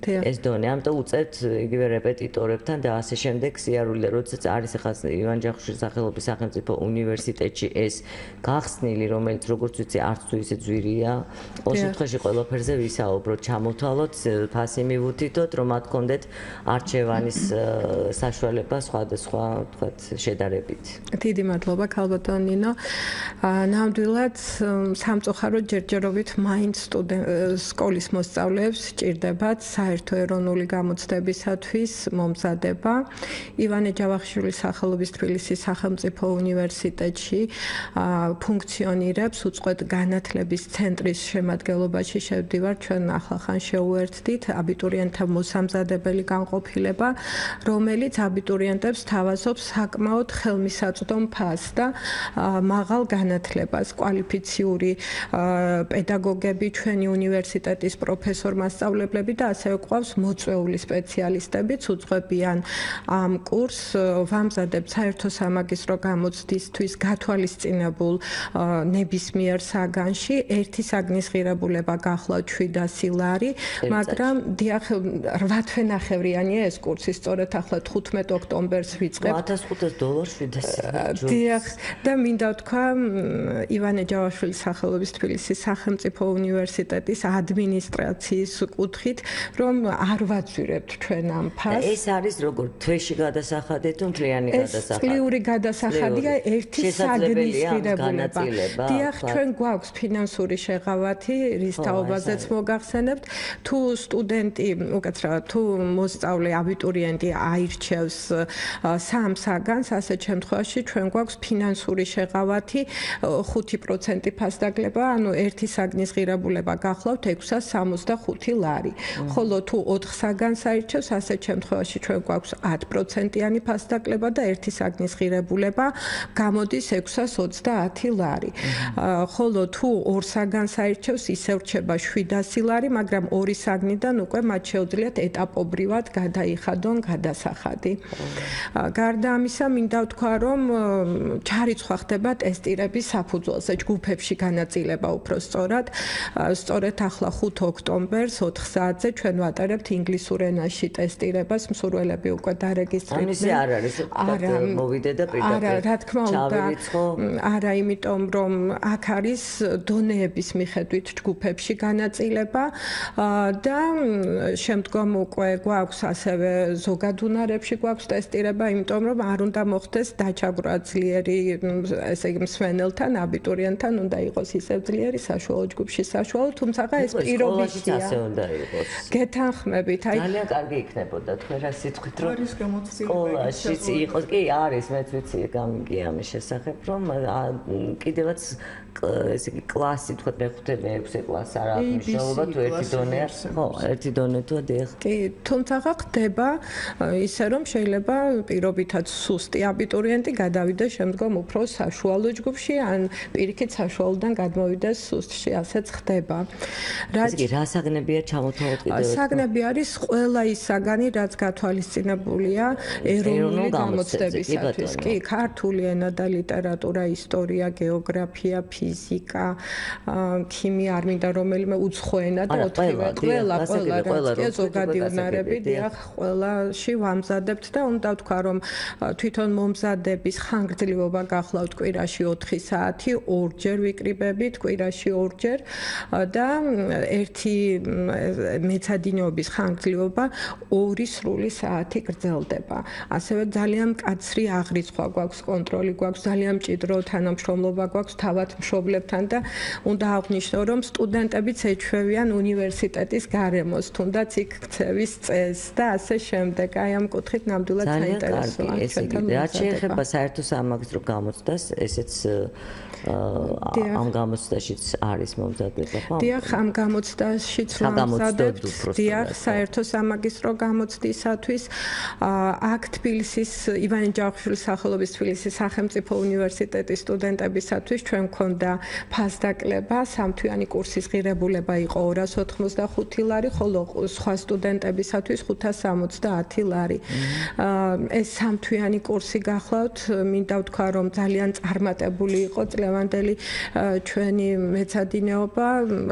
S2: ეს დონე, ამიტომ უწევთ იგივე რეპეტიტორებთან და ასე შემდეგ. სიარულე, როდესაც არის ახლა ივან ჯახუშის სახელობის სახელმწიფო უნივერსიტეტში ეს გახსნილი, რომელიც როგორც ვიცი, არც თუ ისე ძვირია, ყოველ შემთხვევაში ყველაფერზე ვისაუბროთ, ჩამოთვალოთ, ფასი მივუთითოთ, რომ მათ კონდეთ არჩევანის საშუალება სხვადასხვა, თქვათ, შედარებით.
S6: დიდი მადლობა, ქალბატონ ნინო. ნამდვილად სამწუხაროდ ჯერჯერობით მაინც სტუდენტ სკოლის მოსწავლეებს ჭირდებათ საერთო ეროვნული გამოცდებისათვის მომზადება. ივანე ჯავახიშვილის სახელობის თბილისის სახელმწიფო უნივერსიტეტში ფუნქციონირებს უწყვეტ განათლების ცენტრის შემადგენლობაში. შევდივარ ჩვენ ახლახან შეუერთდით აბიტურიენტთა მოსამზადებელი განყოფილება რომელიც აბიტურიენტებს თავაზობს საკმაოდ ხელმისაწვდომ ფასს და მაღალ განათლებას. კვალიფიციური პედაგოგები ჩვენი უნივერსიტეტის პროფესორ-მასწავლებლები და ასევე ყავს მოწვეული სპეციალისტებიც უძღვებიან ამ კურს ვამზადებ საერთო სამაგისტრო გამოცდისთვის გათვალისწინებულ ნებისმიერ საგანში. ერთი საგნის ღირებულება გახლავთ 700 ლარი მაგრამ დიახ 8 თვენახევრიანია ეს კურსი სწორედ ახლა 15 ოქტომბერს ვიწყებ.
S2: 1500 დოლარს 700
S6: დიახ და მინდა ვთქვა ივანე ჯავაშვილის სახელობის თბილისის სახელმწიფო უნივერსიტეტის ადმინისტრაციის კუთხით რომ არ ვაცვირებთ ჩვენ ამ ფასს.
S2: ეს არის როგორ თვეში გადასახადი თუ მთლიანი გადასახადი?
S6: ეს კლიური გადასახადია ერთი საგნის ღირებულება. დიახ, ჩვენ გვაქვს ფინანსური შეღავათი, რის თაობაზეც მოგახსენებთ, თუ სტუდენტი, უკეთრად, თუ მოსწავლე აბიტურიენტი აირჩევს სამ საგანს, ასეთ შემთხვევაში ჩვენ გვაქვს ფინანსური შეღავათი 5% ფასდაკლება, ანუ ერთი საგნის ღირებულება გახლავთ 665 ლარი. ხოლო თუ 4 საგანს აირჩევს, ასეთ შემთხვევაში ჩვენ გვაქვს 10%-იანი ფასდაკლება და ერთი საგნის ღირებულება გამოდის 630 ლარი. ხოლო თუ 2 საგანს აირჩევს, ისევ რჩება 700 ლარი, მაგრამ ორი საგნიდან უკვე მათ შეუძლიათ ეტაპობრივად გადაიხადონ გადასახადი. გარდა ამისა, მინდა ვთქვა, რომ ჩარიცხვა ხდება ტესტირების საფუძველზე, ჯგუფებში განაწილება უფრო სწორად. სწორედ ახლა 5 ოქტომბერს 4 საათზე ჩვენ ვატარებთ ინგლისურ ენაში ტესტირებას, მსურველები უკვე დარეგისტრირდნენ.
S2: ანუ ისე არ არის, არა, მოვიდე და პირდაპირ.
S6: არა, რა თქმა უნდა. არა, იმიტომ რომ აქ არის დონეების მიხედვით ჯგუფებში განაწილება და შემდგომ უკვე გვაქვს ასევე ზოგადუნარებში გვაქვს ტესტირება, იმიტომ რომ არ უნდა მოხდეს დაჩაგვრა ძლიერი, ესე იგი მსვენელთან, აბიტურიენტთან უნდა იყოს ისევ ძლიერი საშუალო ჯგუფში საშუალო, თუმცა ეს პირობითია.
S2: ასე
S6: გეთანხმებით,
S2: აი. ძალიან კარგი იქნებოდა თქვენ რა სიტყვით რომ არის გამოცდილება სკოლაშიც იყოს, კი არის, მეც ვიცი გამიგია ამის შესახებ, რომ კიდევაც ესე იგი კლასი თქვა მე-5 მე-6 კლასი არა მნიშვნელობა თუ ერთი დონე ხო ერთი დონე თუ დიახ
S6: კი თუმცა ხდება ისე რომ შეიძლება პირობითად სუსტი აბიტურიენტი გადავიდეს შემდგომ უფრო საშუალო ჯგუფში ან პირიქით საშუალოდან გადმოვიდეს სუსტში ასეც ხდება.
S2: რა ის კი რა საგნებია ჩამოთვალოთ კიდევ ერთხელ
S6: საგნები არის ყველა ის საგანი, რაც გათვალისწინებულია ეროვნული გამოცდებისათვის. კი, ქართული ენა და ლიტერატურა, ისტორია, გეოგრაფია, ფიზიკა, ქიმია, არ მინდა რომელიმე უცხო ენა და ოთხივე ყველა ყველა რაც ზოგადი უნარები, დიახ, ყველაში ვამზადებთ და უნდა ვთქვა, რომ თვითონ მომზადების ხანგრძლივობა გახლავთ კვირაში 4 საათი, ორჯერ ვიკრიბებით კვირაში ორჯერ და ერთი მეცადინეობის ხანგრძლივობა 2 სრული საათი გრძელდება. ასევე ძალიან მკაცრი აღრიცხვა გვაქვს, კონტროლი გვაქვს, ძალიან მჭიდრო თანამშრომლობა გვაქვს თავად მშობლებთან და უნდა აღვნიშნო, რომ სტუდენტებიც ეჩვევიან უნივერსიტეტის გარემოს, თუნდაც იქ ქცევის წესს და ასე შემდეგ. აი ამ კუთხით ნამდვილად საინტერესოა.
S2: რაც შეეხება საერთო სამაგისტრო გამოცდას, ესეც ამ გამოცდაშიც არის მომზადება, ხო?
S6: დიახ, ამ გამოცდაშიც მომზადებთ. დიახ, საერთო სამაგისტრო გამოცდისათვის აქ თბილისის ივანე ჯავახიშვილის სახელობის თბილისის სახელმწიფო უნივერსიტეტის სტუდენტებისათვის ჩვენ მქონდა ფასდაკლება, სამთვიანი კურსის ღირებულება იყო 285 ლარი, ხოლო სხვა სტუდენტებისათვის 570 ლარი. ეს სამთვიანი კურსი გახლავთ, მინდა ვთქვა, რომ ძალიან წარმატებული იყო წლ ლევანდელი ჩვენი მეცადინეობა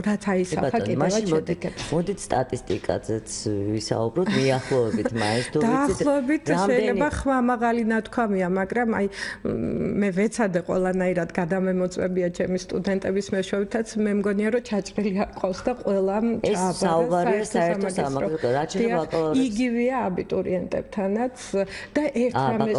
S6: რაც აისახა კიდევ შედეგებს.
S2: მოდით სტატისტიკაზეც ვისაუბროთ მიახლოებით მაინც თუ
S6: ვიცით. დაახლოებით შეიძლება ხმამაღალი ნათქვამია, მაგრამ აი მე ვეცადე ყველანაირად გადამემოწმებია ჩემი სტუდენტების მეშვეობითაც მე მგონია რომ ჩაჭრილი აქვს და ყველა
S2: ეს საუბარია საერთო სამაგისტრო რაც შეიძლება ბაკალავრიატს.
S6: იგივეა აბიტურიენტებთანაც და ერთამეს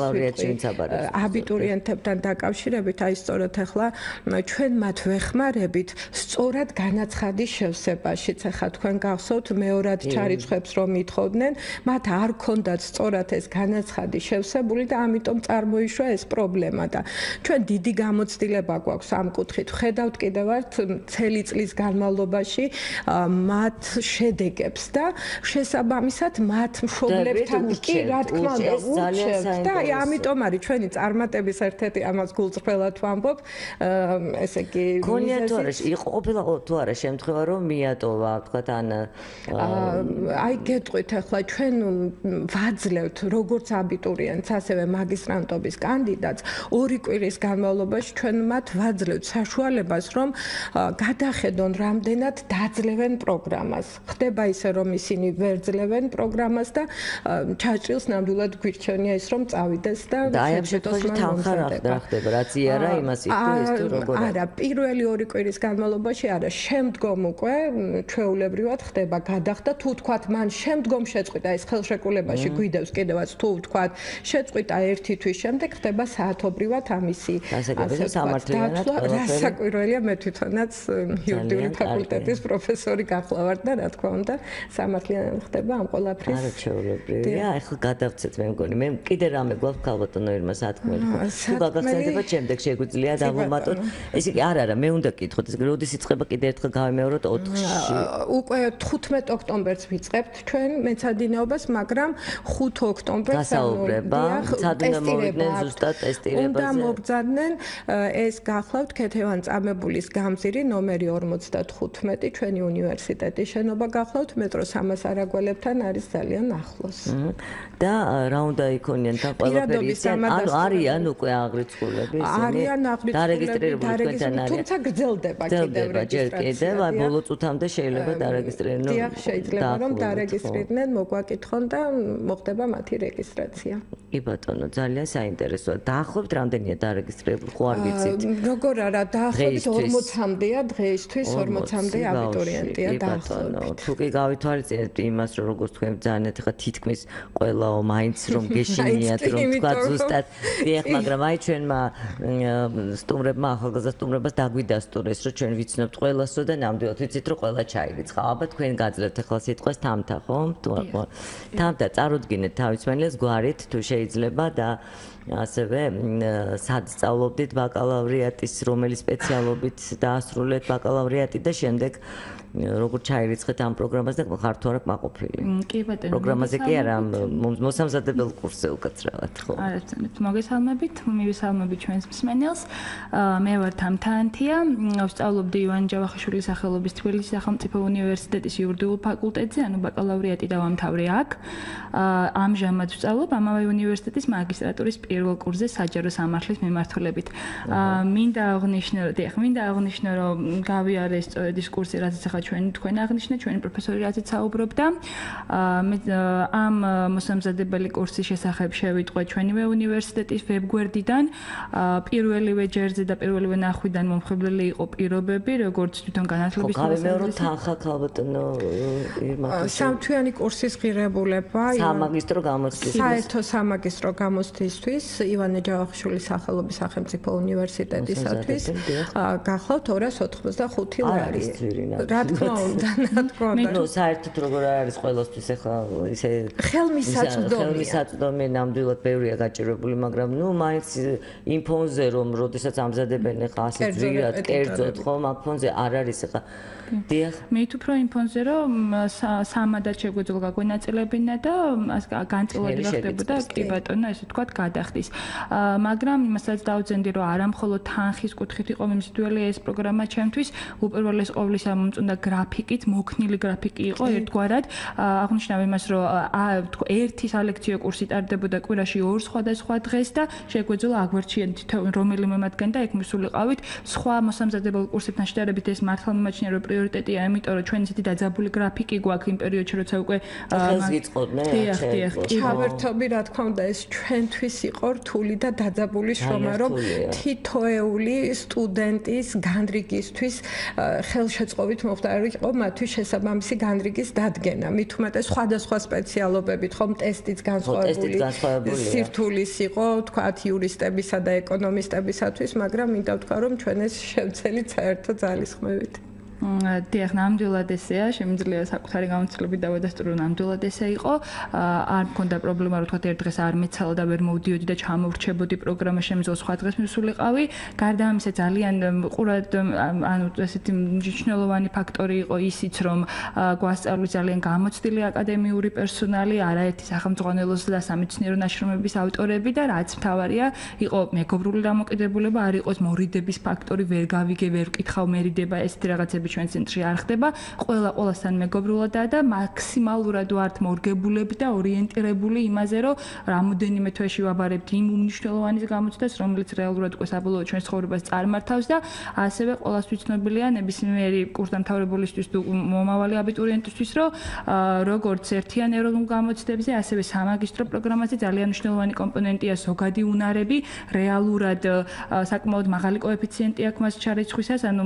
S6: აბიტურიენტებთან დაკავშირებით აი სწორედ ახლა ჩვენ მათ ვეხმარებით სწორად განაცხადის შევსებაშიც. ახლა თქვენ გახსოვთ მეორად ჩარიცხებს რომ ითხოვდნენ. მათ არ ქონდათ სწორად ეს განაცხადი შევსებული და ამიტომ წარმოიშვა ეს პრობლემა და ჩვენ დიდი გამოცდილება გვაქვს ამ კუთხით. ხედავთ კიდევაც წელი წლის განმავლობაში მათ შედეგებს და შესაბამისად მათ მშობლებთან კი რა თქმა უნდა უჩევთ და აი ამიტომ არის ჩვენი წარმატების ერთ-ერთი ამას გულწრფელად ვამბობ ესე იგი
S2: გონია თუ არა იყო ყოფილა თუ არა შემთხვევა რომ მიატოვა თქვა თან
S6: აი გეტყვით ახლა ჩვენ ვაძლევთ როგორც აბიტურიენტს ასევე მაგისტრანტობის კანდიდატს ორი კვირის განმავლობაში ჩვენ მათ ვაძლევთ საშუალებას რომ გადახედონ რამდენად დაძლევენ პროგრამას. ხდება ისე რომ ისინი ვერ ძლევენ პროგრამას და ჩაჭრილს ნამდვილად გვირჩენია ის რომ წავიდეს და
S2: აი ამ შემთხვევაში თანხა რა ხდება რაც იერა იმას იქნება ეს თუ როგორ
S6: არა პირველი ორი კვირის განმავლობაში არა შემდგომ უკვე ჩვეულებრივად ხდება გადახდა თუ თქვათ მან შემდგომ შეწყვიტა ეს ხელშეკრულებაში გვიდევს კიდევაც თუ თქვათ შეწყვიტა ერთი თვის შემდეგ ხდება საათობრივად ამისი
S2: ასე სამართლიანად
S6: რასაკვირველია მე თვითონაც იურიდიული ფაკულტეტის პროფესორი გახლავართ და რა თქმა უნდა სამართლიანად ხდება ამ ყველაფრის
S2: არა ჩვეულებრივია. ეხლა გადავცეთ მე მგონი. მე კიდე რამე გვაქვს ქალბატონო ირმა სათქმელი თუ გაგახსენდება შემდეგ შეგვიძლია დავუმატოთ ესე იგი არ არა მე უნდა გკითხოთ ეს როდის იწყება კიდე ერთხელ გავიმეოროთ 4-ში
S6: უკვე 15 ოქტომბერს ვიწყებთ ჩვენ მეცადინეობას მაგრამ 5 ოქტომბერს
S2: გასაუბრება ცადუნა მოვიდნენ ზუსტად ტესტირებაზე
S6: უნდა მოგძადნენ ეს გახლავთ ქეთევან წამებულის გამზირი ნომერი 55 ჩვენი უნივერსიტეტის შენობა გახლავთ მეტრო 300 არაგველებთან არის ძალიან ახლოს.
S2: და რა უნდა იქონიან თან ყველაფერი ანუ არიან უკვე აღრიცხულები
S6: ისინი არიან აღრიცხულები
S2: დარეგისტრირებული
S6: თუმცა გრძელდება კიდევ
S2: რეგისტრაცია. კიდევ აი ბოლო წუთამდე შეიძლება დარეგისტრირდნენ.
S6: დიახ, შეიძლება რომ დარეგისტრირდნენ, მოგვაკითხონ და მოხდება მათი რეგისტრაცია.
S2: კი ბატონო, ძალიან საინტერესოა. დაახლოებით რამდენია დარეგისტრირებული? ხო არ ვიცით.
S6: როგორ არა, დაახლოებით 40-მდეა დღეისთვის 40-მდე აბიტურიენტია
S2: დაახლოებით. თუ კი გავითვალისწინებთ იმას, რომ როგორც თქვენ ძალიან ეხა თითქმის ყველაო მაინც რომ გეშინიათ რომ თქვა ზუსტად. დიახ, მაგრამ აი ჩვენმა სტუმრებმა ახალგაზრდა სტუმრებას დაგვიდასტურეს, რომ ჩვენ ვიცნობთ ყველასო და ნამდვილად ვიცით, რომ ყველა ჩაირიცხა. ალბათ თქვენ გაძლევთ ახლა სიტყვას თამთა, ხო? თამთა, წარუდგინეთ თავის მენელს გვარით, თუ შეიძლება და ასევე სად სწავლობდით ბაკალავრიატის რომელი სპეციალობით დაასრულეთ ბაკალავრიატი და შემდეგ როგორ ჩაირიცხეთ ამ პროგრამაზე და ხარ თუ არა კმაყოფილი?
S8: კი ბატონო.
S2: პროგრამაზე კი არა, მოსამზადებელ კურსზე უკაცრავად, ხო?
S8: არა, ცენით, მოგესალმებით, მივესალმებით ჩვენს მსმენელს. მე ვარ თამთანთია, ვსწავლობდი ივან ჯავახიშვილის სახელობის თბილისის სახელმწიფო უნივერსიტეტის იურიდიულ ფაკულტეტზე, ანუ ბაკალავრიატი დავამთავრე აქ. ამჟამად ვსწავლობ ამავე უნივერსიტეტის მაგისტრატურის პირველ კურსზე საჯარო სამართლის მიმართულებით. მინდა აღნიშნო, დიახ, მინდა აღნიშნო, რომ გავიარე სწორედ ის კურსი, რაც ახლა ჩვენ თქვენ აღნიშნეთ, ჩვენი პროფესორი რაც საუბრობდა. ამ მოსამზადებელი კურსის შესახებ შევიტყვე ჩვენივე უნივერსიტეტის ვებგვერდიდან. პირველივე ჯერზე და პირველივე ნახვიდან მომხიბლელი იყო პირობები, როგორც თვითონ განათლების
S2: მოსამზადებელი თანხა ქალბატონო
S6: ირმა სამთვიანი კურსის ღირებულება
S2: სამაგისტრო გამოცდის
S6: საერთო სამაგისტრო გამოცდისთვის ივანე ჯავახიშვილის სახელობის სახელმწიფო უნივერსიტეტისათვის გახლავთ 285 ლარი რა რა თქმა უნდა
S2: ნუ საერთოდ როგორ არის ყოველთვის ახლა ისე
S6: ხელმისაწვდომია
S2: ხელმისაწვდომი ნამდვილად ბევრია გაჭირებული მაგრამ ნუ მაინც იმ ფონზე რომ როდესაც ამზადებენ ახლა ასე ძვირად კერძოდ ხო მაგ ფონზე არ არის ახლა დიახ.
S8: მე თუ პრო იმ ფონზე რომ სამადად შეგვიძლია გაგვენაწილებინა და განწილვადი ხდებოდა კი. ბატონო ესე თქვა გადახდის. მაგრამ იმასაც დავძენდი რომ არა მხოლოდ თანხის კუთხით იყო მიმსდველი ეს პროგრამა ჩემთვის უპირველეს ყოვლისა მომწონდა გრაფიკით მოქნილი გრაფიკი იყო ერთგვარად. აღნიშნავ იმას რომ ერთი სალექციო კურსი ტარდებოდა კვირაში ორ სხვადასხვა დღეს და შეგვეძლო აგვერჩიენ თითოეულ რომელიმე მათგან და ეგ მისულიყავით სხვა მოსამზადებელ კურსებთან შედარებით ეს მართლა მიმაჩნია რომ პრიორიტეტია, იმიტომ რომ ჩვენ ისეთი დაძაბული გრაფიკი გვაქვს იმ პერიოდში, როცა უკვე
S2: ხელს გიწყობდნენ.
S8: დიახ, დიახ.
S6: ჩავერთობი, რა თქმა უნდა, ეს ჩვენთვის იყო რთული და დაძაბული შრომა, რომ თითოეული სტუდენტის განრიგისთვის ხელშეწყობით მოხდარიყო მათთვის შესაბამისი განრიგის დადგენა. მით უმეტეს სხვადასხვა სპეციალობებით, ხომ ტესტიც განსხვავებული. სირთულის იყო, თქვათ, იურისტებისა და ეკონომისტებისათვის, მაგრამ მინდა ვთქვა, რომ ჩვენ ეს შევცელით საერთო ძალისხმევით.
S8: დიახ, ნამდვილად ესეა, შემიძლია საკუთარი გამოცდილებით დავადასტურო, ნამდვილად ესე იყო. არ მქონდა პრობლემა, რომ თქვა ერთ დღეს არ მეცალა და ვერ მოვდიოდი და ჩამოვრჩებოდი პროგრამა შემიძლია სხვა დღეს მისულიყავი. გარდა ამისა ძალიან ყურად ანუ ესეთი მნიშვნელოვანი ფაქტორი იყო ისიც, რომ გვასწავლეს ძალიან გამოცდილი აკადემიური პერსონალი, არაერთი სახელმწიფოს და სამეცნიერო ნაშრომების ავტორები და რაც მთავარია, იყო მეგობრული დამოკიდებულება, არ იყოს მორიდების ფაქტორი, ვერ გავიგე, ვერ ვკითხავ მერიდება ესეთი რაღაცები ჩვენ ცენტრი არ ხდება, ყველა ყოველასთან მეგობრულადაა და მაქსიმალურად ვართ მორგებულები და ორიენტირებული იმაზე, რომ რამოდენიმე თვეში ვაბარებთ იმ უმნიშვნელოვანის გამოცდას, რომელიც რეალურად უკვე საბოლოო ჩვენ ცხოვრებას წარმართავს და ასევე ყოველთვის ცნობილია ნებისმიერი კურსდამთავრებულისთვის თუ მომავალი აბიტურიენტისთვის, რომ როგორც ერთიან ეროვნულ გამოცდებზე, ასევე სამაგისტრო პროგრამაზე ძალიან მნიშვნელოვანი კომპონენტია ზოგადი უნარები, რეალურად საკმაოდ მაღალი კოეფიციენტი აქვს მას ჩარეცხვისას, ანუ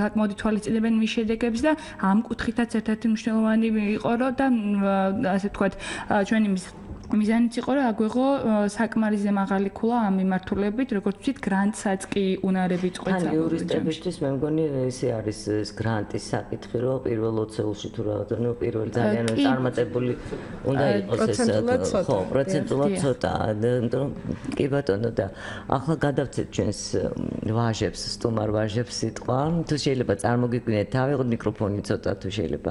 S8: საკმაოდ თვალის იწიდებენ მის შედეგებს და ამ კუთხითაც ერთ-ერთი მნიშვნელოვანი იყო რომ და ასე ვთქვათ ჩვენი მის მიზანიც იყო რომ აგვეღო საკმარისზე მაღალი ქულა ამ მიმართულებით როგორც ვთქვით გრანტსაც კი უნარები წყვეცა
S2: ან იურისტებისთვის მე მგონი ესე არის ეს გრანტის საკითხი რომ პირველ 20-ში თუ რაღაცა ნუ პირველ ძალიან წარმატებული უნდა იყოს ეს ხო პროცენტულად ცოტა იმიტომ კი ბატონო და ახლა გადავცეთ ჩვენს ვაჟებს სტუმარ ვაჟებს სიტყვა. თუ შეიძლება წარმოგიგვინეთ თავი მიკროფონი ცოტა თუ შეიძლება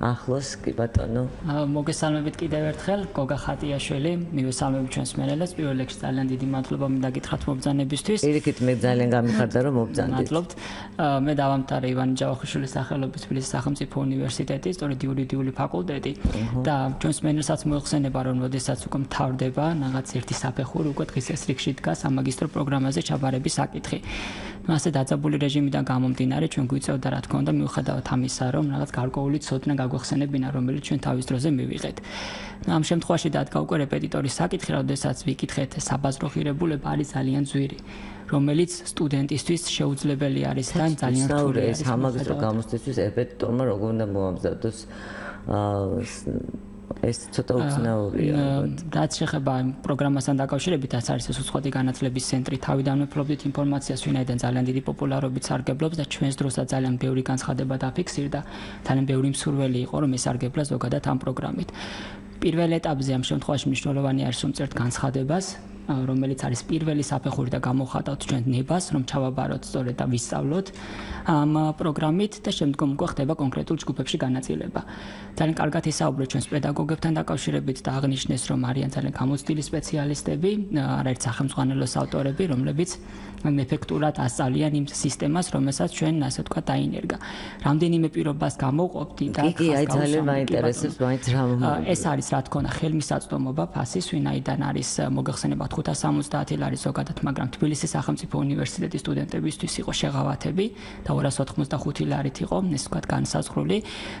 S2: ახლოს კი ბატონო.
S9: მოგესალმებით კიდევ ერთხელ გოგა ხატიაშვილი მივესალმებით ჩვენს მენელებს პირველ რიგში ძალიან დიდი მადლობა მინდა გითხრათ მობძანებისთვის
S2: პირიქით მე ძალიან გამიხარდა რომ მობძანდით
S9: მადლობთ. მე დავამთავრე ივანე ჯავახიშვილის სახელობის თბილისის სახელმწიფო უნივერსიტეტის სწორედ იურიდიული ფაკულტეტი. და ჩვენს მენელსაც მოიხსენება რომ შესაძაც უკვე მთავრდება რაღაც ერთი საფეხური უკვე დღის ეს რიგში დგას ამაგისტრო პროგრამაზე ჩაბარების საკითხი. ნუ ასე დაძაბული რეჟიმიდან გამომდინარე ჩვენ გვიწევდა რა თქმა უნდა მიუხედავად ამისა რომ რაღაც გარკვეული ცოდნა გაგვახსენებინა რომელიც ჩვენ თავის დროზე მივიღეთ. ამ შემთხვევაში დადგა უკვე რეპეტიტორის საკითხი როდესაც ვიკითხეთ საბაზრო ღირებულება არის ძალიან ძვირი რომელიც სტუდენტისთვის შეუძლებელი არის და ძალიან რთული
S2: ეს ამაგისტრო გამოცდისთვის რეპეტიტორმა როგორ უნდა მოამზადოს? აა ეს ცოტა უცნაურია.
S9: რაც შეხება იმ პროგრამასთან დაკავშირებით, რაც არის სოციალური განათლების ცენტრი, თავიდანვე ფლობდით ინფორმაციას, ვინაიდან ძალიან დიდი პოპულარობით სარგებლობს და ჩვენს დროსაც ძალიან ბევრი განცხადება დაფიქსირდა. ძალიან ბევრი მსურველი იყო, რომ ეს სარგებლა ზოგადად ამ პროგრამით. პირველ ეტაპზე ამ შემთხვევაში მნიშვნელოვანი არის, რომ წერთ განცხადებას რომელიც არის პირველი საფეხური და გამოხატავთ ჩვენ ნებას, რომ ჩავაბაროთ სწორედ და ვისწავლოთ ამ პროგრამით და შემდგომ უკვე ხდება კონკრეტულ ჯგუფებში განაწილება. ძალიან კარგად ისაუბრეთ ჩვენს პედაგოგებთან დაკავშირებით და აღნიშნეს, რომ არიან ძალიან გამოცდილი სპეციალისტები, არაერთ სახელმძღვანელოს ავტორები, რომლებიც ეფექტურად ასწავლიან იმ სისტემას, რომელსაც ჩვენ ასე ვთქვათ დაინერგა. რამდენიმე პირობას გამოყოფდი
S2: და კი, აი ძალიან მაინტერესებს მაინც რა
S9: ეს არის რა თქმა უნდა ხელმისაწვდომობა ფასის ვინაიდან არის მოგეხსენებათ 570 ლარი ზოგადად, მაგრამ თბილისის სახელმწიფო უნივერსიტეტის სტუდენტებისთვის იყო შეღავათები და 285 ლარით იყო ეს ვთქვათ განსაზღვრული.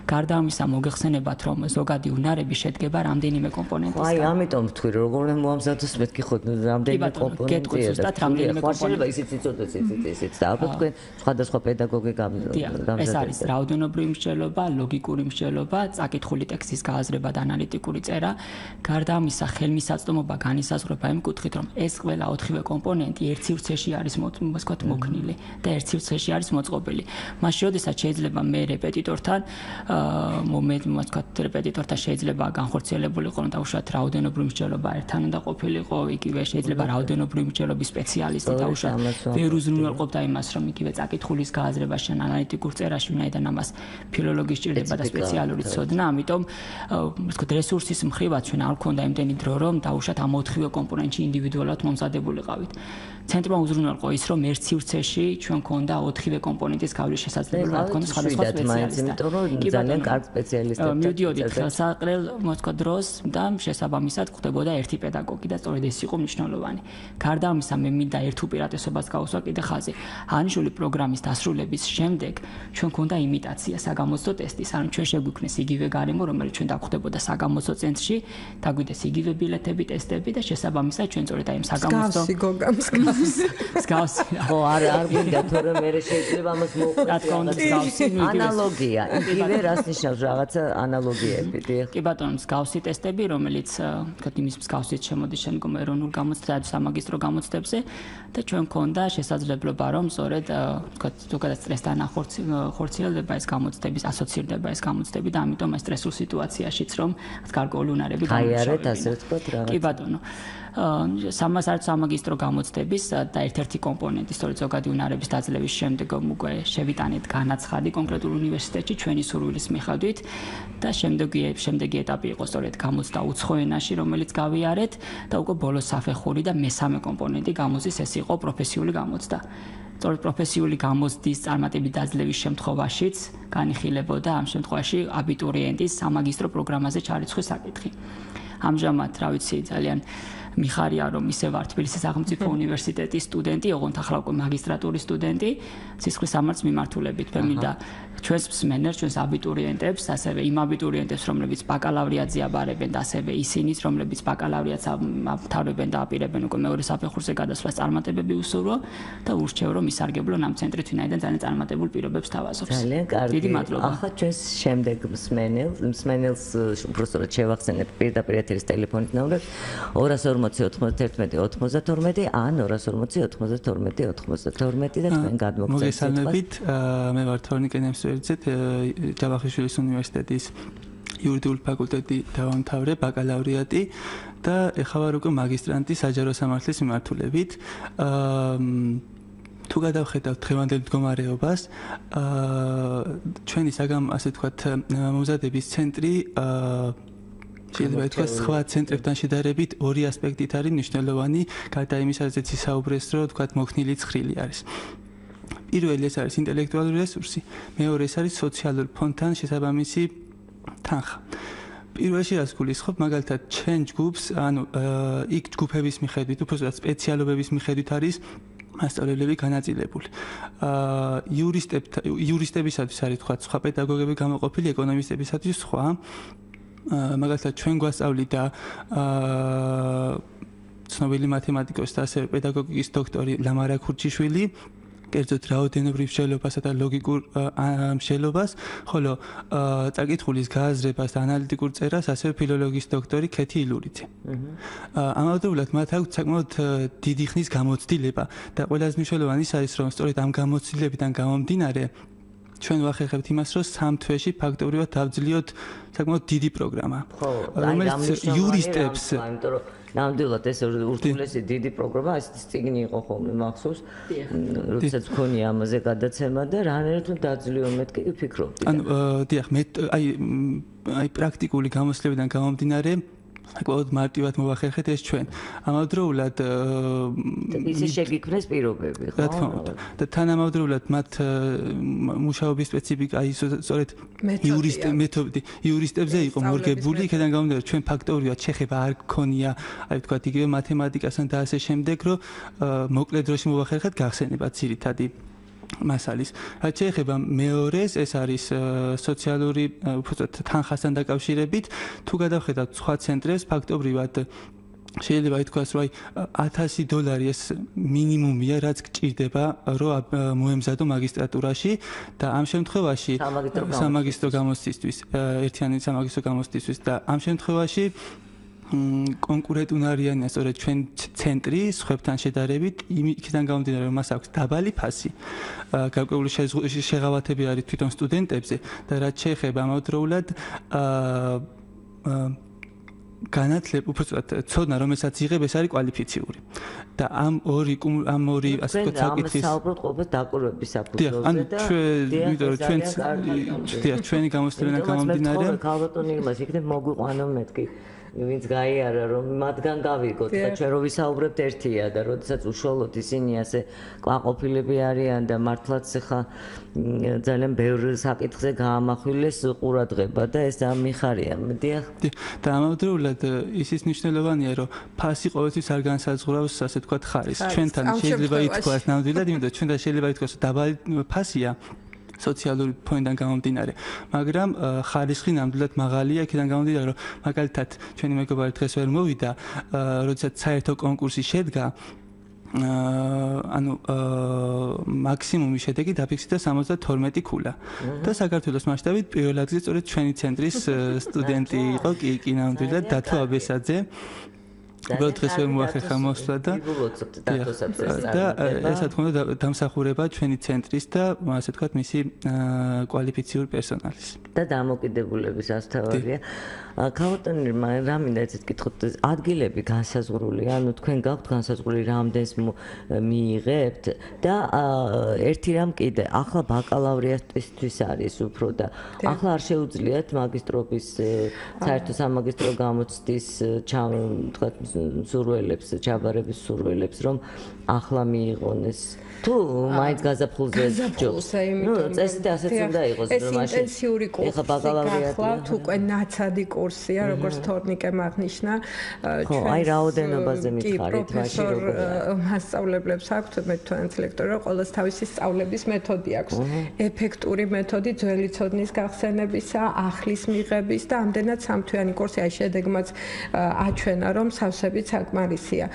S9: გარდა ამისა მოგეხსენებათ რომ ზოგადი უნარები შედგება რამდენიმე კომპონენტისგან.
S2: აი ამიტომ თქვი როგორ მოამზადოს მეთქი ხო რამდენიმე კომპონენტია.
S9: გეტყვით ზუსტად რამდენიმე
S2: კომპონენტია. ისიც იწოდოთ ისიც ისიც და ალბათ თქვენ სხვადასხვა პედაგოგი გამზადებს.
S9: ეს არის რაოდენობრივი მსჯელობა, ლოგიკური მსჯელობა, წაკითხული ტექსტის გააზრება და ანალიტიკური წერა. გარდა ამისა, ხელმისაწვდომობა განისაზღვრება იმ კუთხით, რომ ეს ყველა ოთხივე კომპონენტი ერთ სივრცეში არის მოსკოთ მოქნილი და ერთ სივრცეში არის მოწყობილი. მაშინ, როდესაც შეიძლება მე რეპეტიტორთან მომენტ მოსკოთ რეპეტიტორთან შეიძლება განხორციელებული ყო და უშუალოდ რაოდენობრივი მსჯელობა ერთთან უნდა ყოფილიყო, იგივე შეიძლება რაოდენობრივი მსჯელობის სპეციალისტი და უშუალოდ ვერ უზრუნველყოფდა იმას, რომ იგივე წაკითხulis გააზრებაში ან ანალიტიკურ წერაში ვინაიდან ამას ფილოლოგი სჭირდება და სპეციალური ცოდნა, ამიტომ ვთქვი, რესურსის მხრივაც ჩვენ არ გქონდა იმდენი დრო, რომ დაუშვათ ამ ოთხივე კომპონენტში ინდივიდუალურად მომზადებულიყავით. ცენტრმა უზრუნველყო ის, რომ ერთ სივრცეში ჩვენ გქონდა ოთხივე კომპონენტის გავლის შესაძლებლობა, თქვენ სხვადასხვა სპეციალისტი.
S2: იმიტომ რომ ძალიან კარგ სპეციალისტებს
S9: მივდიოდით ხელსაყრელ მოსკო დროს და შესაბამისად ხდებოდა ერთი პედაგოგი და სწორედ ეს იყო მნიშვნელოვანი. გარდა ამისა, მე მინდა ერთ უპირატესობას გავუსვა კიდე ხაზი. ანიშული პროგრამის დასრულების შემდეგ ჩვენ გქონდა იმიტაცია საგამოცდო ტესტის, ანუ ჩვენ შეგვიქნეს იგივე გარემო, რომელიც ჩვენ დაგხვდებოდა საგამოცდო ცენტრში, დაგვიდეს იგივე ბილეთები, ტესტები და შესაბამისად ჩვენ სწორედ აი ამ საგამოცდო
S6: გასი გოგამს
S9: გასი
S2: ხო არ არ გინდა თორემ მე შეიძლება ამას მოუყვეს
S9: რა თქმა უნდა გასი
S2: ანალოგია იგივე რას ნიშნავს რაღაცა ანალოგიები დიახ
S9: კი ბატონო გასი ტესტები რომელიც თქვა იმის გასით შემოდის შემდგომ ეროვნულ გამოცდაზე სამაგისტრო გამოცდებზე და ჩვენ გქონდა შესაძლებლობა რომ სწორედ თქვა ზოგადად სტრესთან ახორციელდება ეს გამოცდების ასოცირდება ეს გამოცდები და ამიტომ ეს სტრესულ სიტუაციაშიც რომ გარკვეული უნარები
S2: გამოჩვენებია. აი არა, ასე ვთქვათ რა.
S9: კი ბატონო. სამასარც სამაგისტრო გამოცდების და ერთ-ერთი კომპონენტი სწორედ ზოგადი უნარების დაძლევის შემდეგ უკვე შევიტანეთ განაცხადი კონკრეტულ უნივერსიტეტში ჩვენი სურვილის მიხედვით. და შემდეგი შემდეგი ეტაპი იყო სწორედ გამოცდა უცხო ენაში რომელიც გავიარეთ და უკვე ბოლოს საფეხური და მესამე კომპონენტი გამოცდის ეს იყო პროფესიული გამოცდა. სწორედ პროფესიული გამოცდის წარმატებით დაძლევის შემთხვევაშიც განიხილებოდა ამ შემთხვევაში აბიტურიენტის სამაგისტრო პროგრამაზე ჩარიცხვის საკითხი. ამჟამად რა ვიცი ძალიან მიხარია რომ ისე ვარ თბილისის სახელმწიფო უნივერსიტეტის სტუდენტი, ოღონდ ახლა უკვე მაგისტრატურის სტუდენტი, სისხლის სამართლის მიმართულებით. მე მინდა ჩვენს მსმენელს, ჩვენს აბიტურიენტებს, ასევე იმ აბიტურიენტებს, რომლებიც ბაკალავრიატზე აბარებენ და ასევე ისინიც, რომლებიც ბაკალავრიატს ამთავრებენ და აპირებენ უკვე მეორე საფეხურზე გადასვლას წარმატებები უსურვო და ურჩევ რომ ისარგებლო ამ ცენტრით, ვინაიდან ძალიან წარმატებულ პირობებს თავაზობს.
S2: ძალიან კარგი.
S9: დიდი მადლობა.
S2: ახლა ჩვენს შემდეგ მსმენელს, მსმენელს უბრალოდ შევახსენებ პირდაპირ ეთერის ტელეფონით ნომრებს 240 91 92 ან 240 92 92 და თქვენ გადმოგცემთ.
S10: მოგესალმებით, მე ვარ თორნიკე ნემსვე ვერძეთ ჯავახიშვილის უნივერსიტეტის იურიდიული ფაკულტეტი დავამთავრე ბაკალავრიატი და ეხლა ვარ უკვე მაგისტრანტი საჯარო სამართლის მიმართულებით. აა თუ გადავხედავ დღევანდელ მდგომარეობას, აა ჩვენი საგამ ასე თქვათ მომზადების ცენტრი აა შეიძლება ითქვას სხვა ცენტრებთან შედარებით ორი ასპექტით არის მნიშვნელოვანი, გარდა იმისაზეც ისაუბრეს, რომ თქვათ მოქნილი ცხრილი არის. პირველი ეს არის ინტელექტუალური რესურსი, მეორე ეს არის სოციალური ფონდთან შესაბამისი თანხა. პირველში რას გულისხმობ, მაგალითად, ჩვენ ჯგუფს, ანუ იქ ჯგუფების მიხედვით, უბრალოდ სპეციალობების მიხედვით არის მასწავლებლები განაწილებული. აა იურისტებთან იურისტებისათვის არის თქვა სხვა პედაგოგები გამოყოფილი, ეკონომისტებისათვის სხვა. აა მაგალითად, ჩვენ გვასწავლიდა აა ცნობილი მათემატიკოსი და ასევე პედაგოგიკის დოქტორი ლამარა ქურჩიშვილი კერძოდ რაოდენობრივ მსჯელობასა და ლოგიკურ მსჯელობას, ხოლო წაკითხulis გააზრებას და ანალიტიკურ წერას ასევე ფილოლოგიის დოქტორი ქეთი ილურიძე. ამავდროულად მათ აქვს საკმაოდ დიდი ხნის გამოცდილება და ყველაზე მნიშვნელოვანი ის არის, რომ სწორედ ამ გამოცდილებიდან გამომდინარე ჩვენ ვახერხებთ იმას, რომ სამ თვეში ფაქტობრივად დავძლიოთ საკმაოდ დიდი პროგრამა.
S2: რომელიც იურისტებს, იმიტომ რომ ნამდვილად ეს ურთულესი დიდი პროგრამა, ეს წიგნი იყო ხოლმე მახსოვს. როდესაც მქონია ამაზე გადაცემა და რანერთ დაძლიო მეთქი ვფიქრობდი.
S10: ანუ დიახ, მე აი აი პრაქტიკული გამოსლებიდან გამომდინარე საკმაოდ მარტივად მოვახერხეთ ეს ჩვენ. ამავდროულად
S2: ისე შეგიქმნეს პირობები, ხო? რა თქმა
S10: უნდა. და თანამავდროულად მათ მუშაობის სპეციფიკა აი სწორედ იურისტ მეთოდი იურისტებზე იყო მორგებული, იქიდან გამომდინარე ჩვენ ფაქტორია ჩეხება არ გქონია, აი ვთქვათ იგივე მათემატიკასთან და ასე შემდეგ, რომ მოკლედ დროში მოვახერხეთ გახსენება ცირითადი მასალის. რაც შეეხება მეორეს, ეს არის სოციალური უბრალოდ თანხასთან დაკავშირებით, თუ გადავხედავთ სხვა ცენტრებს, ფაქტობრივად შეიძლება ითქვას, რომ აი 1000 დოლარი ეს მინიმუმია, რაც გჭირდება, რომ მოემზადო მაგისტრატურაში და ამ შემთხვევაში სამაგისტრო გამოცდისთვის, ერთიანი სამაგისტრო გამოცდისთვის და ამ შემთხვევაში კონკურენტუნ არიანია სწორედ ჩვენ ცენტრი სხვებთან შედარებით იქიდან გამომდინარე რომ მას აქვს დაბალი ფასი. გარკვეული შეღავათები არის თვითონ სტუდენტებზე და რაც შეეხება ამავდროულად აა განათლებ უბრალოდ ცოდნა რომელსაც იღებ ეს არის კვალიფიციური. და ამ ორი ამ ორი ასე ვთქვათ საკითხის
S2: საუბრობთ ყოველ დაკვირვების საფუძველზე და
S10: იმიტომ რომ ჩვენ ჩვენი გამოსწრება გამომდინარე
S2: ქალბატონი იმას იქნებ მოგვიყვანო მეთქი ვინც გაიარა რომ მათგან გავიგოთ და ჩვენ რო ვისაუბრებთ ერთია და როდესაც უშუალოდ ისინი ასე ყვაყოფილები არიან და მართლაც ხა ძალიან ბევრ საკითხზე გაამახვილეს ყურადღება და ეს ამიხარია მედია
S10: და ამავდროულად ისიც მნიშვნელოვანია რომ ფასი ყოველთვის არ განსაზღვრავს ასე თქვა ხარის. ჩვენთან შეიძლება ითქვას ნამდვილად იმიტომ ჩვენ და შეიძლება ითქვას დაბალი ფასია სოციალური ფონდიდან გამომდინარე. მაგრამ ხარისხი ნამდვილად მაღალია, იქიდან გამომდინარე, რომ მაგალითად ჩვენი მეგობარი დღეს ვერ მოვიდა, როდესაც საერთო კონკურსი შედგა, ანუ მაქსიმუმი შედეგი დაფიქსირდა 72 ქულა. და საქართველოს მასშტაბით პირველ ადგილზე სწორედ ჩვენი ცენტრის სტუდენტი იყო კი კი ნამდვილად დათო აბესაძე. დღეს ვერ მოახერხა მოსვლა და და ესა თქმა უნდა დამსახურება ჩვენი ცენტრის და ასე თქვა მისი კვალიფიციური პერსონალის.
S2: და დამოკიდებულების ასთავარია. ქაუტონი რა მინდა ეცეთ კითხოთ ადგილები განსაზღვრული ანუ თქვენ გაქვთ განსაზღვრული რამდენს მიიღებთ და ერთი რამ კიდე ახლა ბაკალავრიატისთვის არის უფრო და ახლა არ შეუძლიათ მაგისტრობის საერთო სამაგისტრო გამოცდის ჩამ თქვა სურველებს, ჩაბარების სურველებს, რომ ახლა მიიღონ ეს თუ მაინც გაზაფხულზე
S6: ჯობს. ნუ
S2: წესით ასეც უნდა იყოს,
S6: რომ მაშინ ეს ინტენსიური კურსი ახლა ბაკალავრიატი უკვე ნაცადი კურსია, როგორც თორნიკე მაგნიშნა.
S2: ჩვენ აი რაოდენობაზე მითხარით, მაშინ როგორ
S6: მასწავლებლებს აქვთ მე თქვენს ლექტორი, ყოველს თავისი სწავლების მეთოდი აქვს. ეფექტური მეთოდი ძველი ცოდნის გახსენებისა, ახლის მიღების და ამდენად სამთვიანი კურსი აი შედეგმაც აჩვენა, რომ სავსებით საკმარისია.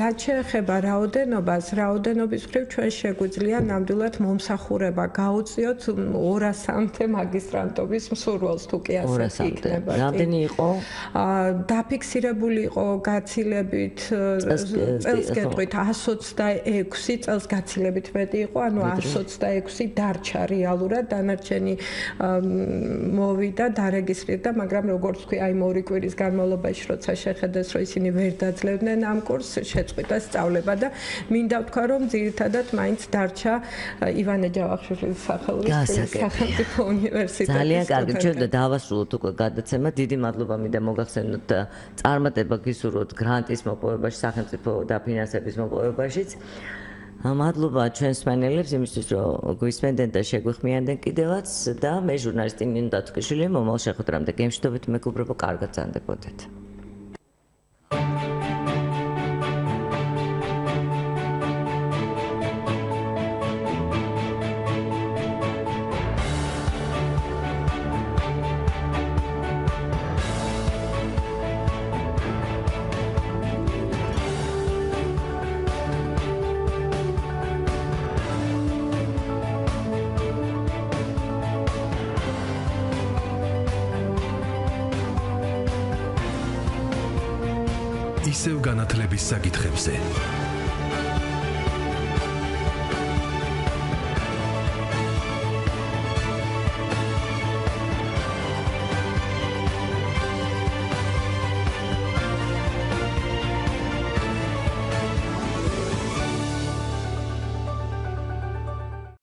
S6: რაც შეეხება რაოდენობას, რაოდენობის მხრივ ჩვენ შეგვიძლია ნამდვილად მომსახურება გაუწიოთ 200-მდე მაგისტრანტობის მსურველს თუ კი ასე იქნება.
S2: რამდენი იყო?
S6: აა დაფიქსირებული იყო გაცილებით წელს გეტყვით 126 წელს გაცილებით მეტი იყო, ანუ 126 დარჩა რეალურად დანარჩენი მოვიდა, დარეგისტრირდა, მაგრამ როგორც თქვი, აი მორი კვირის განმავლობაში როცა შეხედეს, რომ ისინი ვერ დაძლევდნენ ამ კურსს, შეწყვიტა სწავლება და მინდა ვთქვა, რომ ძირითადად ერთადად მაინც დარჩა ივანე ჯავახიშვილის სახელობის სახელმწიფო უნივერსიტეტის
S2: ძალიან კარგი. ჩვენ და დავასრულოთ უკვე გადაცემა. დიდი მადლობა მინდა მოგახსენოთ და წარმატება გისურვოთ გრანტის მოპოვებაში სახელმწიფო დაფინანსების მოპოვებაშიც. მადლობა ჩვენს მენელებს იმისთვის რომ გვისმენდნენ და შეგვიხმიანდნენ კიდევაც და მე ჟურნალისტი ნინო დათქიშვილი მომავალ შეხვედრამდე გემშვიდობით მეგობრებო კარგად ზანდებოდეთ
S1: საკითხებზე